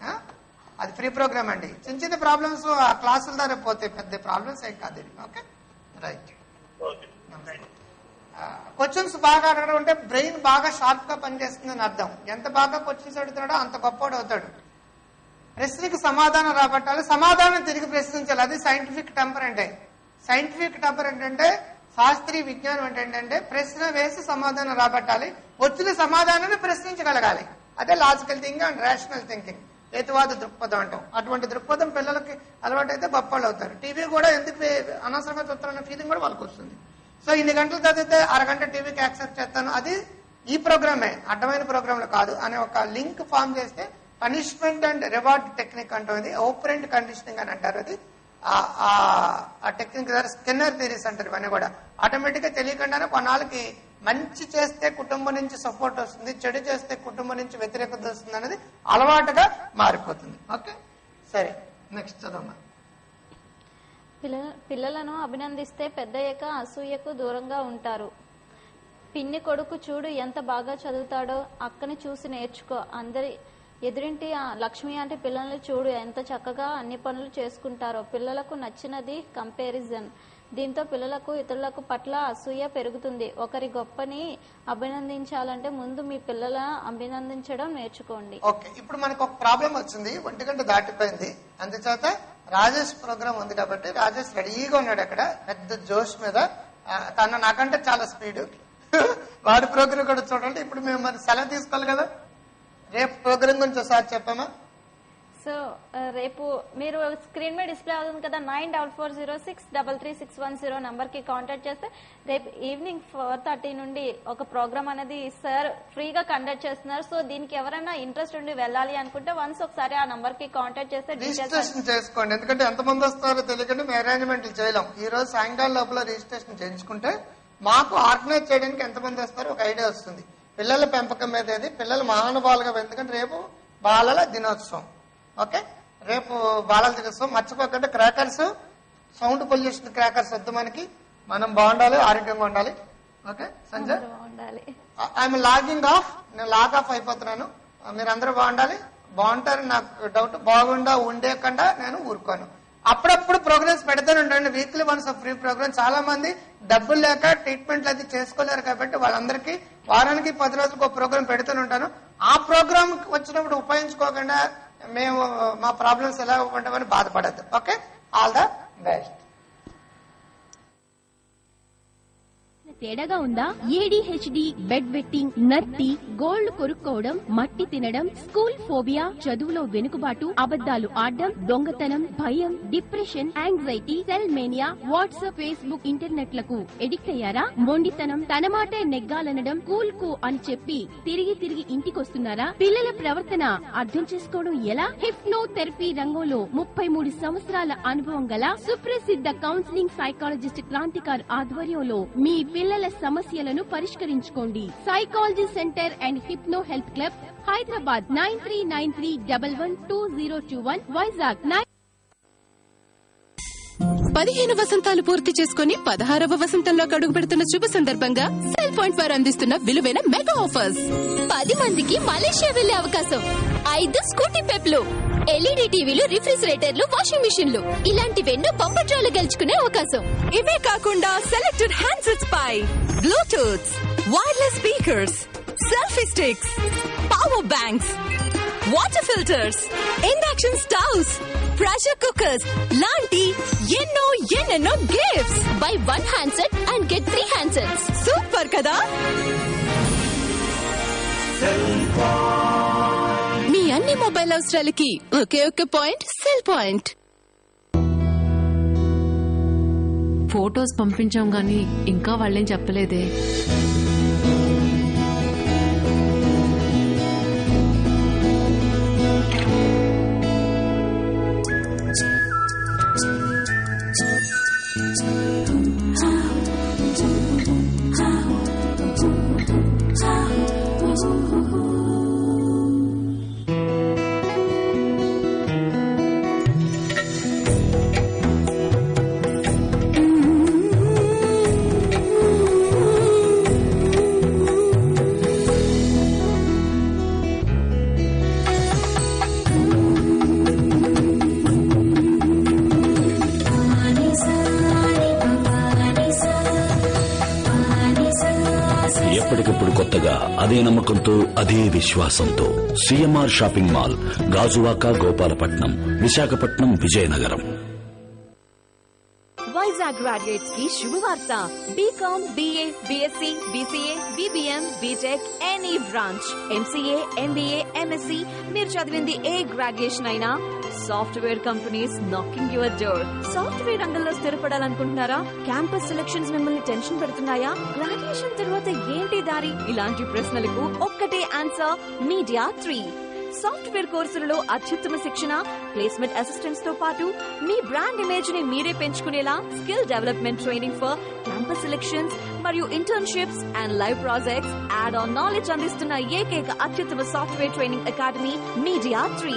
[SPEAKER 3] ఆ? అది ఫ్రీ ప్రోగ్రామ్ అండి. చిన్న చిన్న ప్రాబ్లమ్స్ ఆ క్లాసుల ద్వారా పోతాయి పెద్ద ప్రాబ్లమ్స్ ఏం కాదు ఓకే? రైట్.
[SPEAKER 5] ఓకే.
[SPEAKER 3] క్వశ్చన్స్ బాగా అడగడం అంటే బ్రెయిన్ బాగా షార్ప్గా పనిచేస్తుందని అర్థం. ఎంత బాగా క్వశ్చన్స్ అడుగుతాడో అంత గొప్పవాడు అవుతాడు. ప్రశ్నకి సమాధానం రాబట్టాలి. సమాధానం తిరిగి ప్రశ్నించాలి. అది సైంటిఫిక్ టెంపర్ అంటే సైంటిఫిక్ టెంపర్ ఏంటంటే శాస్త్రీయ విజ్ఞానం ఏంటంటే ప్రశ్న వేసి సమాధానం రాబట్టాలి. వచ్చిన సమాధానాన్ని ప్రశ్నించగలగాలి. అదే logical thinking and rational thinking హేతువాద దృక్పథం అంటాం. అటువంటి దృక్పథం పిల్లలకి అలవాటైతే బప్పాళ్ళు అవుతారు. టీవీ కూడా ఎందుకు అనవసరంగా చూస్తారన్న ఫీలింగ్ కూడా వాళ్ళకి వస్తుంది. సో ఇన్ని గంటలు చదివితే అరగంట టీవీకి యాక్సెప్ట్ చేస్తాను. అది ఈ ప్రోగ్రామే అడ్డమైన ప్రోగ్రాంలు కాదు. అనే ఒక లింక్ ఫామ్ చేస్తే పనిష్మెంట్ అండ్ రివార్డ్ టెక్నిక్ అంటుంది ఓపరెంట్ కండిషనింగ్ అని అంటారు అది. ఆ- టెక్నిక్ స్కిన్నర్ థీరీస్ అంటారు ఇవన్నీ కూడా. ఆటోమేటిక్గా తెలియకుండానే కొన్నాళ్ళకి మంచి చేస్తే కుటుంబం నుంచి సపోర్ట్ వస్తుంది చెడు చేస్తే కుటుంబం నుంచి వ్యతిరేకత వస్తుంది అనేది అలవాటుగా మారిపోతుంది. ఓకే? సరే నెక్స్ట్ చదవమ్మా.
[SPEAKER 2] పిల్లలను అభినందిస్తే పెద్దయ్యాక అసూయకు దూరంగా ఉంటారు. పిన్ని కొడుకు చూడు ఎంత బాగా చదువుతాడో అక్కని చూసి నేర్చుకో. అందరి ఎదురింటి ఆ లక్ష్మి అంటే పిల్లల్ని చూడు ఎంత చక్కగా అన్ని పనులు చేసుకుంటారో. పిల్లలకు నచ్చినది కంపారిజన్ దీంతో పిల్లలకు ఇతరులకు పట్ల అసూయ పెరుగుతుంది. ఒకరి గొప్పని అభినందించాలంటే ముందు మీ పిల్లల అభినందించడం నేర్చుకోండి.
[SPEAKER 3] ఓకే ఇప్పుడు మనకు ఒక ప్రాబ్లం వచ్చింది. ఒంటి గంట దాటిపోయింది. అందుచేత రాజేష్ ప్రోగ్రామ్ ఉంది కాబట్టి రాజేష్ రెడీగా ఉన్నాడు అక్కడ. పెద్ద జోష్ మీద. తన తను నాకంటే చాలా స్పీడ్ <laughs> వాడి ప్రోగ్రామ్ కూడా చూడండి ఇప్పుడు మేము మరి సెలవు తీసుకోవాలి కదా. రేపు ప్రోగ్రామ్ గురించి ఒకసారి చెప్పామా
[SPEAKER 2] సో రేపు మీరు స్క్రీన్ మీద డిస్ప్లే అవుతుంది కదా nine double four zero six double three six one zero నంబర్కి కాంటాక్ట్ చేస్తే రేపు ఈవినింగ్ ఫోర్ థర్టీ నుండి ఒక ప్రోగ్రామ్ అనేది సార్ ఫ్రీగా కండక్ట్ చేస్తున్నారు. సో దీనికి ఎవరైనా ఇంట్రెస్ట్ ఉండి వెళ్ళాలి అనుకుంటే వన్స్ ఒకసారి ఆ నంబర్కి కాంటాక్ట్ చేస్తే
[SPEAKER 3] రిజిస్ట్రేషన్ చేసుకోండి. ఎందుకంటే ఎంతమంది వస్తారో తెలియకుండా మేము అరేంజ్మెంట్లు చేయలేం. ఈ రోజు సాయంకాలం లోపల రిజిస్ట్రేషన్ చేయించుకుంటే మాకు ఆర్గనైజ్ చేయడానికి ఎంతమంది వస్తారో ఒక ఐడియా వస్తుంది. పిల్లల పెంపకం మీద ఏది? పిల్లలు మహానుభావులుగా ఎందుకంటే రేపు బాలల దినోత్సవం. ఓకే? రేపు బాలల దినోత్సవం. మర్చిపోకుండా క్రాకర్స్ సౌండ్ పొల్యూషన్ క్రాకర్స్ వద్దు మనకి. మనం బాగుండాలి ఆరోగ్యంగా ఉండాలి. Okay? Sanjay? I'm logging off నేను లాగ్ ఆఫ్ అయిపోతున్నాను. మీరు అందరూ బాగుండాలి. బాగుంటారు నాకు డౌట్ బాగుండా ఉండేకుండా నేను ఊరుకోను. అప్పుడప్పుడు ప్రోగ్రామ్స్ పెడతాను ఉండండి. వీక్లీ వన్స్ ఫ్రీ ప్రోగ్రామ్ చాలా మంది డబ్బులు లేక ట్రీట్మెంట్లు అది చేసుకోలేరు కాబట్టి వాళ్ళందరికీ వారానికి పది రోజులకు ఒక ప్రోగ్రామ్ పెడుతూనే ఉంటాను. ఆ ప్రోగ్రామ్ వచ్చినప్పుడు ఉపయోగించుకోకుండా మేము మా ప్రాబ్లమ్స్ ఎలా ఉంటామని బాధపడద్దు. ఓకే? All the best.
[SPEAKER 1] తేడాగా ఉందా? ఏడిహెచ్డి బెడ్ వెట్టింగ్ నత్తి గోల్డ్ కొరుక్కోవడం మట్టి తినడం స్కూల్ ఫోబియా చదువులో వెనుకబాటు అబద్దాలు ఆడడం దొంగతనం భయం depression anxiety cell mania WhatsApp Facebook ఇంటర్నెట్లకు addict అయ్యారా? మొండితనం తన మాటే నెగ్గాలనడం కూల్కు అని చెప్పి తిరిగి తిరిగి ఇంటికొస్తున్నారా? పిల్లల ప్రవర్తన అర్థం చేసుకోవడం ఎలా? హిప్నో థెరపీ రంగంలో ముప్పై మూడు సంవత్సరాల అనుభవం గల సుప్రసిద్ధ కౌన్సిలింగ్ సైకాలజిస్ట్ క్రాంతికార్ ఆధ్వర్యంలో మీ పిల్లల సమస్యలను పరిష్కరించుకోండి. Psychology centre and hypno health club Hyderabad nine three nine three double one two zero two one Vizag nine
[SPEAKER 6] పదిహేను వసంతాలు పూర్తి చేసుకుని పదహారవ వసంతంలో అడుగు పెడుతున్న శుభ సందర్భంగా సెల్ పాయింట్ వారు అందిస్తున్న విలువైన మెగా ఆఫర్స్.
[SPEAKER 7] పది మందికి మలేషియా వెళ్ళే అవకాశం. ఐదు స్కూటీ పెప్లు ఎల్ఈడి టీవీలు రిఫ్రిజిరేటర్లు వాషింగ్ మిషన్లు. ఇలాంటివెన్నో పంపట్రాలు గెలుచుకునే అవకాశం.
[SPEAKER 6] ఇవే కాకుండా సెలెక్టెడ్ హ్యాండ్సెట్స్ పై Bluetooth wireless speakers selfie sticks power banks water filters induction stoves pressure cookers లాంటి ఎన్నో ఎన్నెన్నో gifts
[SPEAKER 7] buy one handset and get three handsets
[SPEAKER 6] super కదా మీ అన్ని అన్ని మొబైల్ అవసరాలకి ఒకే ఒక్క పాయింట్ సెల్ పాయింట్
[SPEAKER 8] ఫోటోస్ పంపించాం గానీ ఇంకా వాళ్ళేం చెప్పలేదే.
[SPEAKER 9] అదే విశ్వాసంతో CMR shopping mall Gajuwaka Gopalapatnam Visakhapatnam Vizianagaram.
[SPEAKER 10] Vizag గ్రాడ్యుయేట్స్కి శుభవార్త. BCom BA BSc BCA BBM BTech any branch MCA MBA MSc మీరు చదివింది ఏ గ్రాడ్యుయేషన్ అయినా software companies knocking your door software రంగంలో స్థిరపడాలనుకుంటున్నారా? క్యాంపస్ సెలక్షన్స్ మిమ్మల్ని టెన్షన్ పెడుతున్నాయా? గ్రాడ్యుయేషన్ తర్వాత ఏంటి దారి? ఇలాంటి ప్రశ్నలకు ఒక్కటే ఆన్సర్ మీడియా త్రీ సాఫ్ట్వేర్ కోర్సులలో అత్యుత్తమ శిక్షణ ప్లేస్మెంట్ అసిస్టెంట్స్తో పాటు మీ బ్రాండ్ ఇమేజ్ని మీరే పెంచుకునేలా skill development training for campus selections మరియు internships and live projects add on knowledge అందిస్తున్న ఏకైక అత్యుత్తమ software training academy media three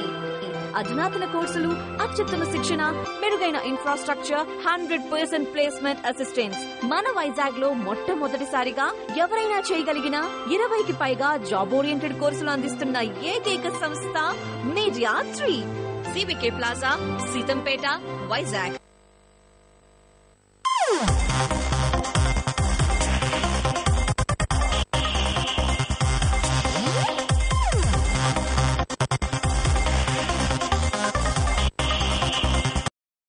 [SPEAKER 10] అధునాతన కోర్సులు అత్యుత్తమ శిక్షణ మెరుగైన infrastructure hundred percent placement assistant మన వైజాగ్లో మొట్టమొదటిసారిగా ఎవరైనా చేయగలిగిన ఇరవైకి పైగా జాబ్ ఓరియంటెడ్ కోర్సులు అందిస్తున్న ఏకైక సంస్థ media three CBK plaza Seethampeta Vizag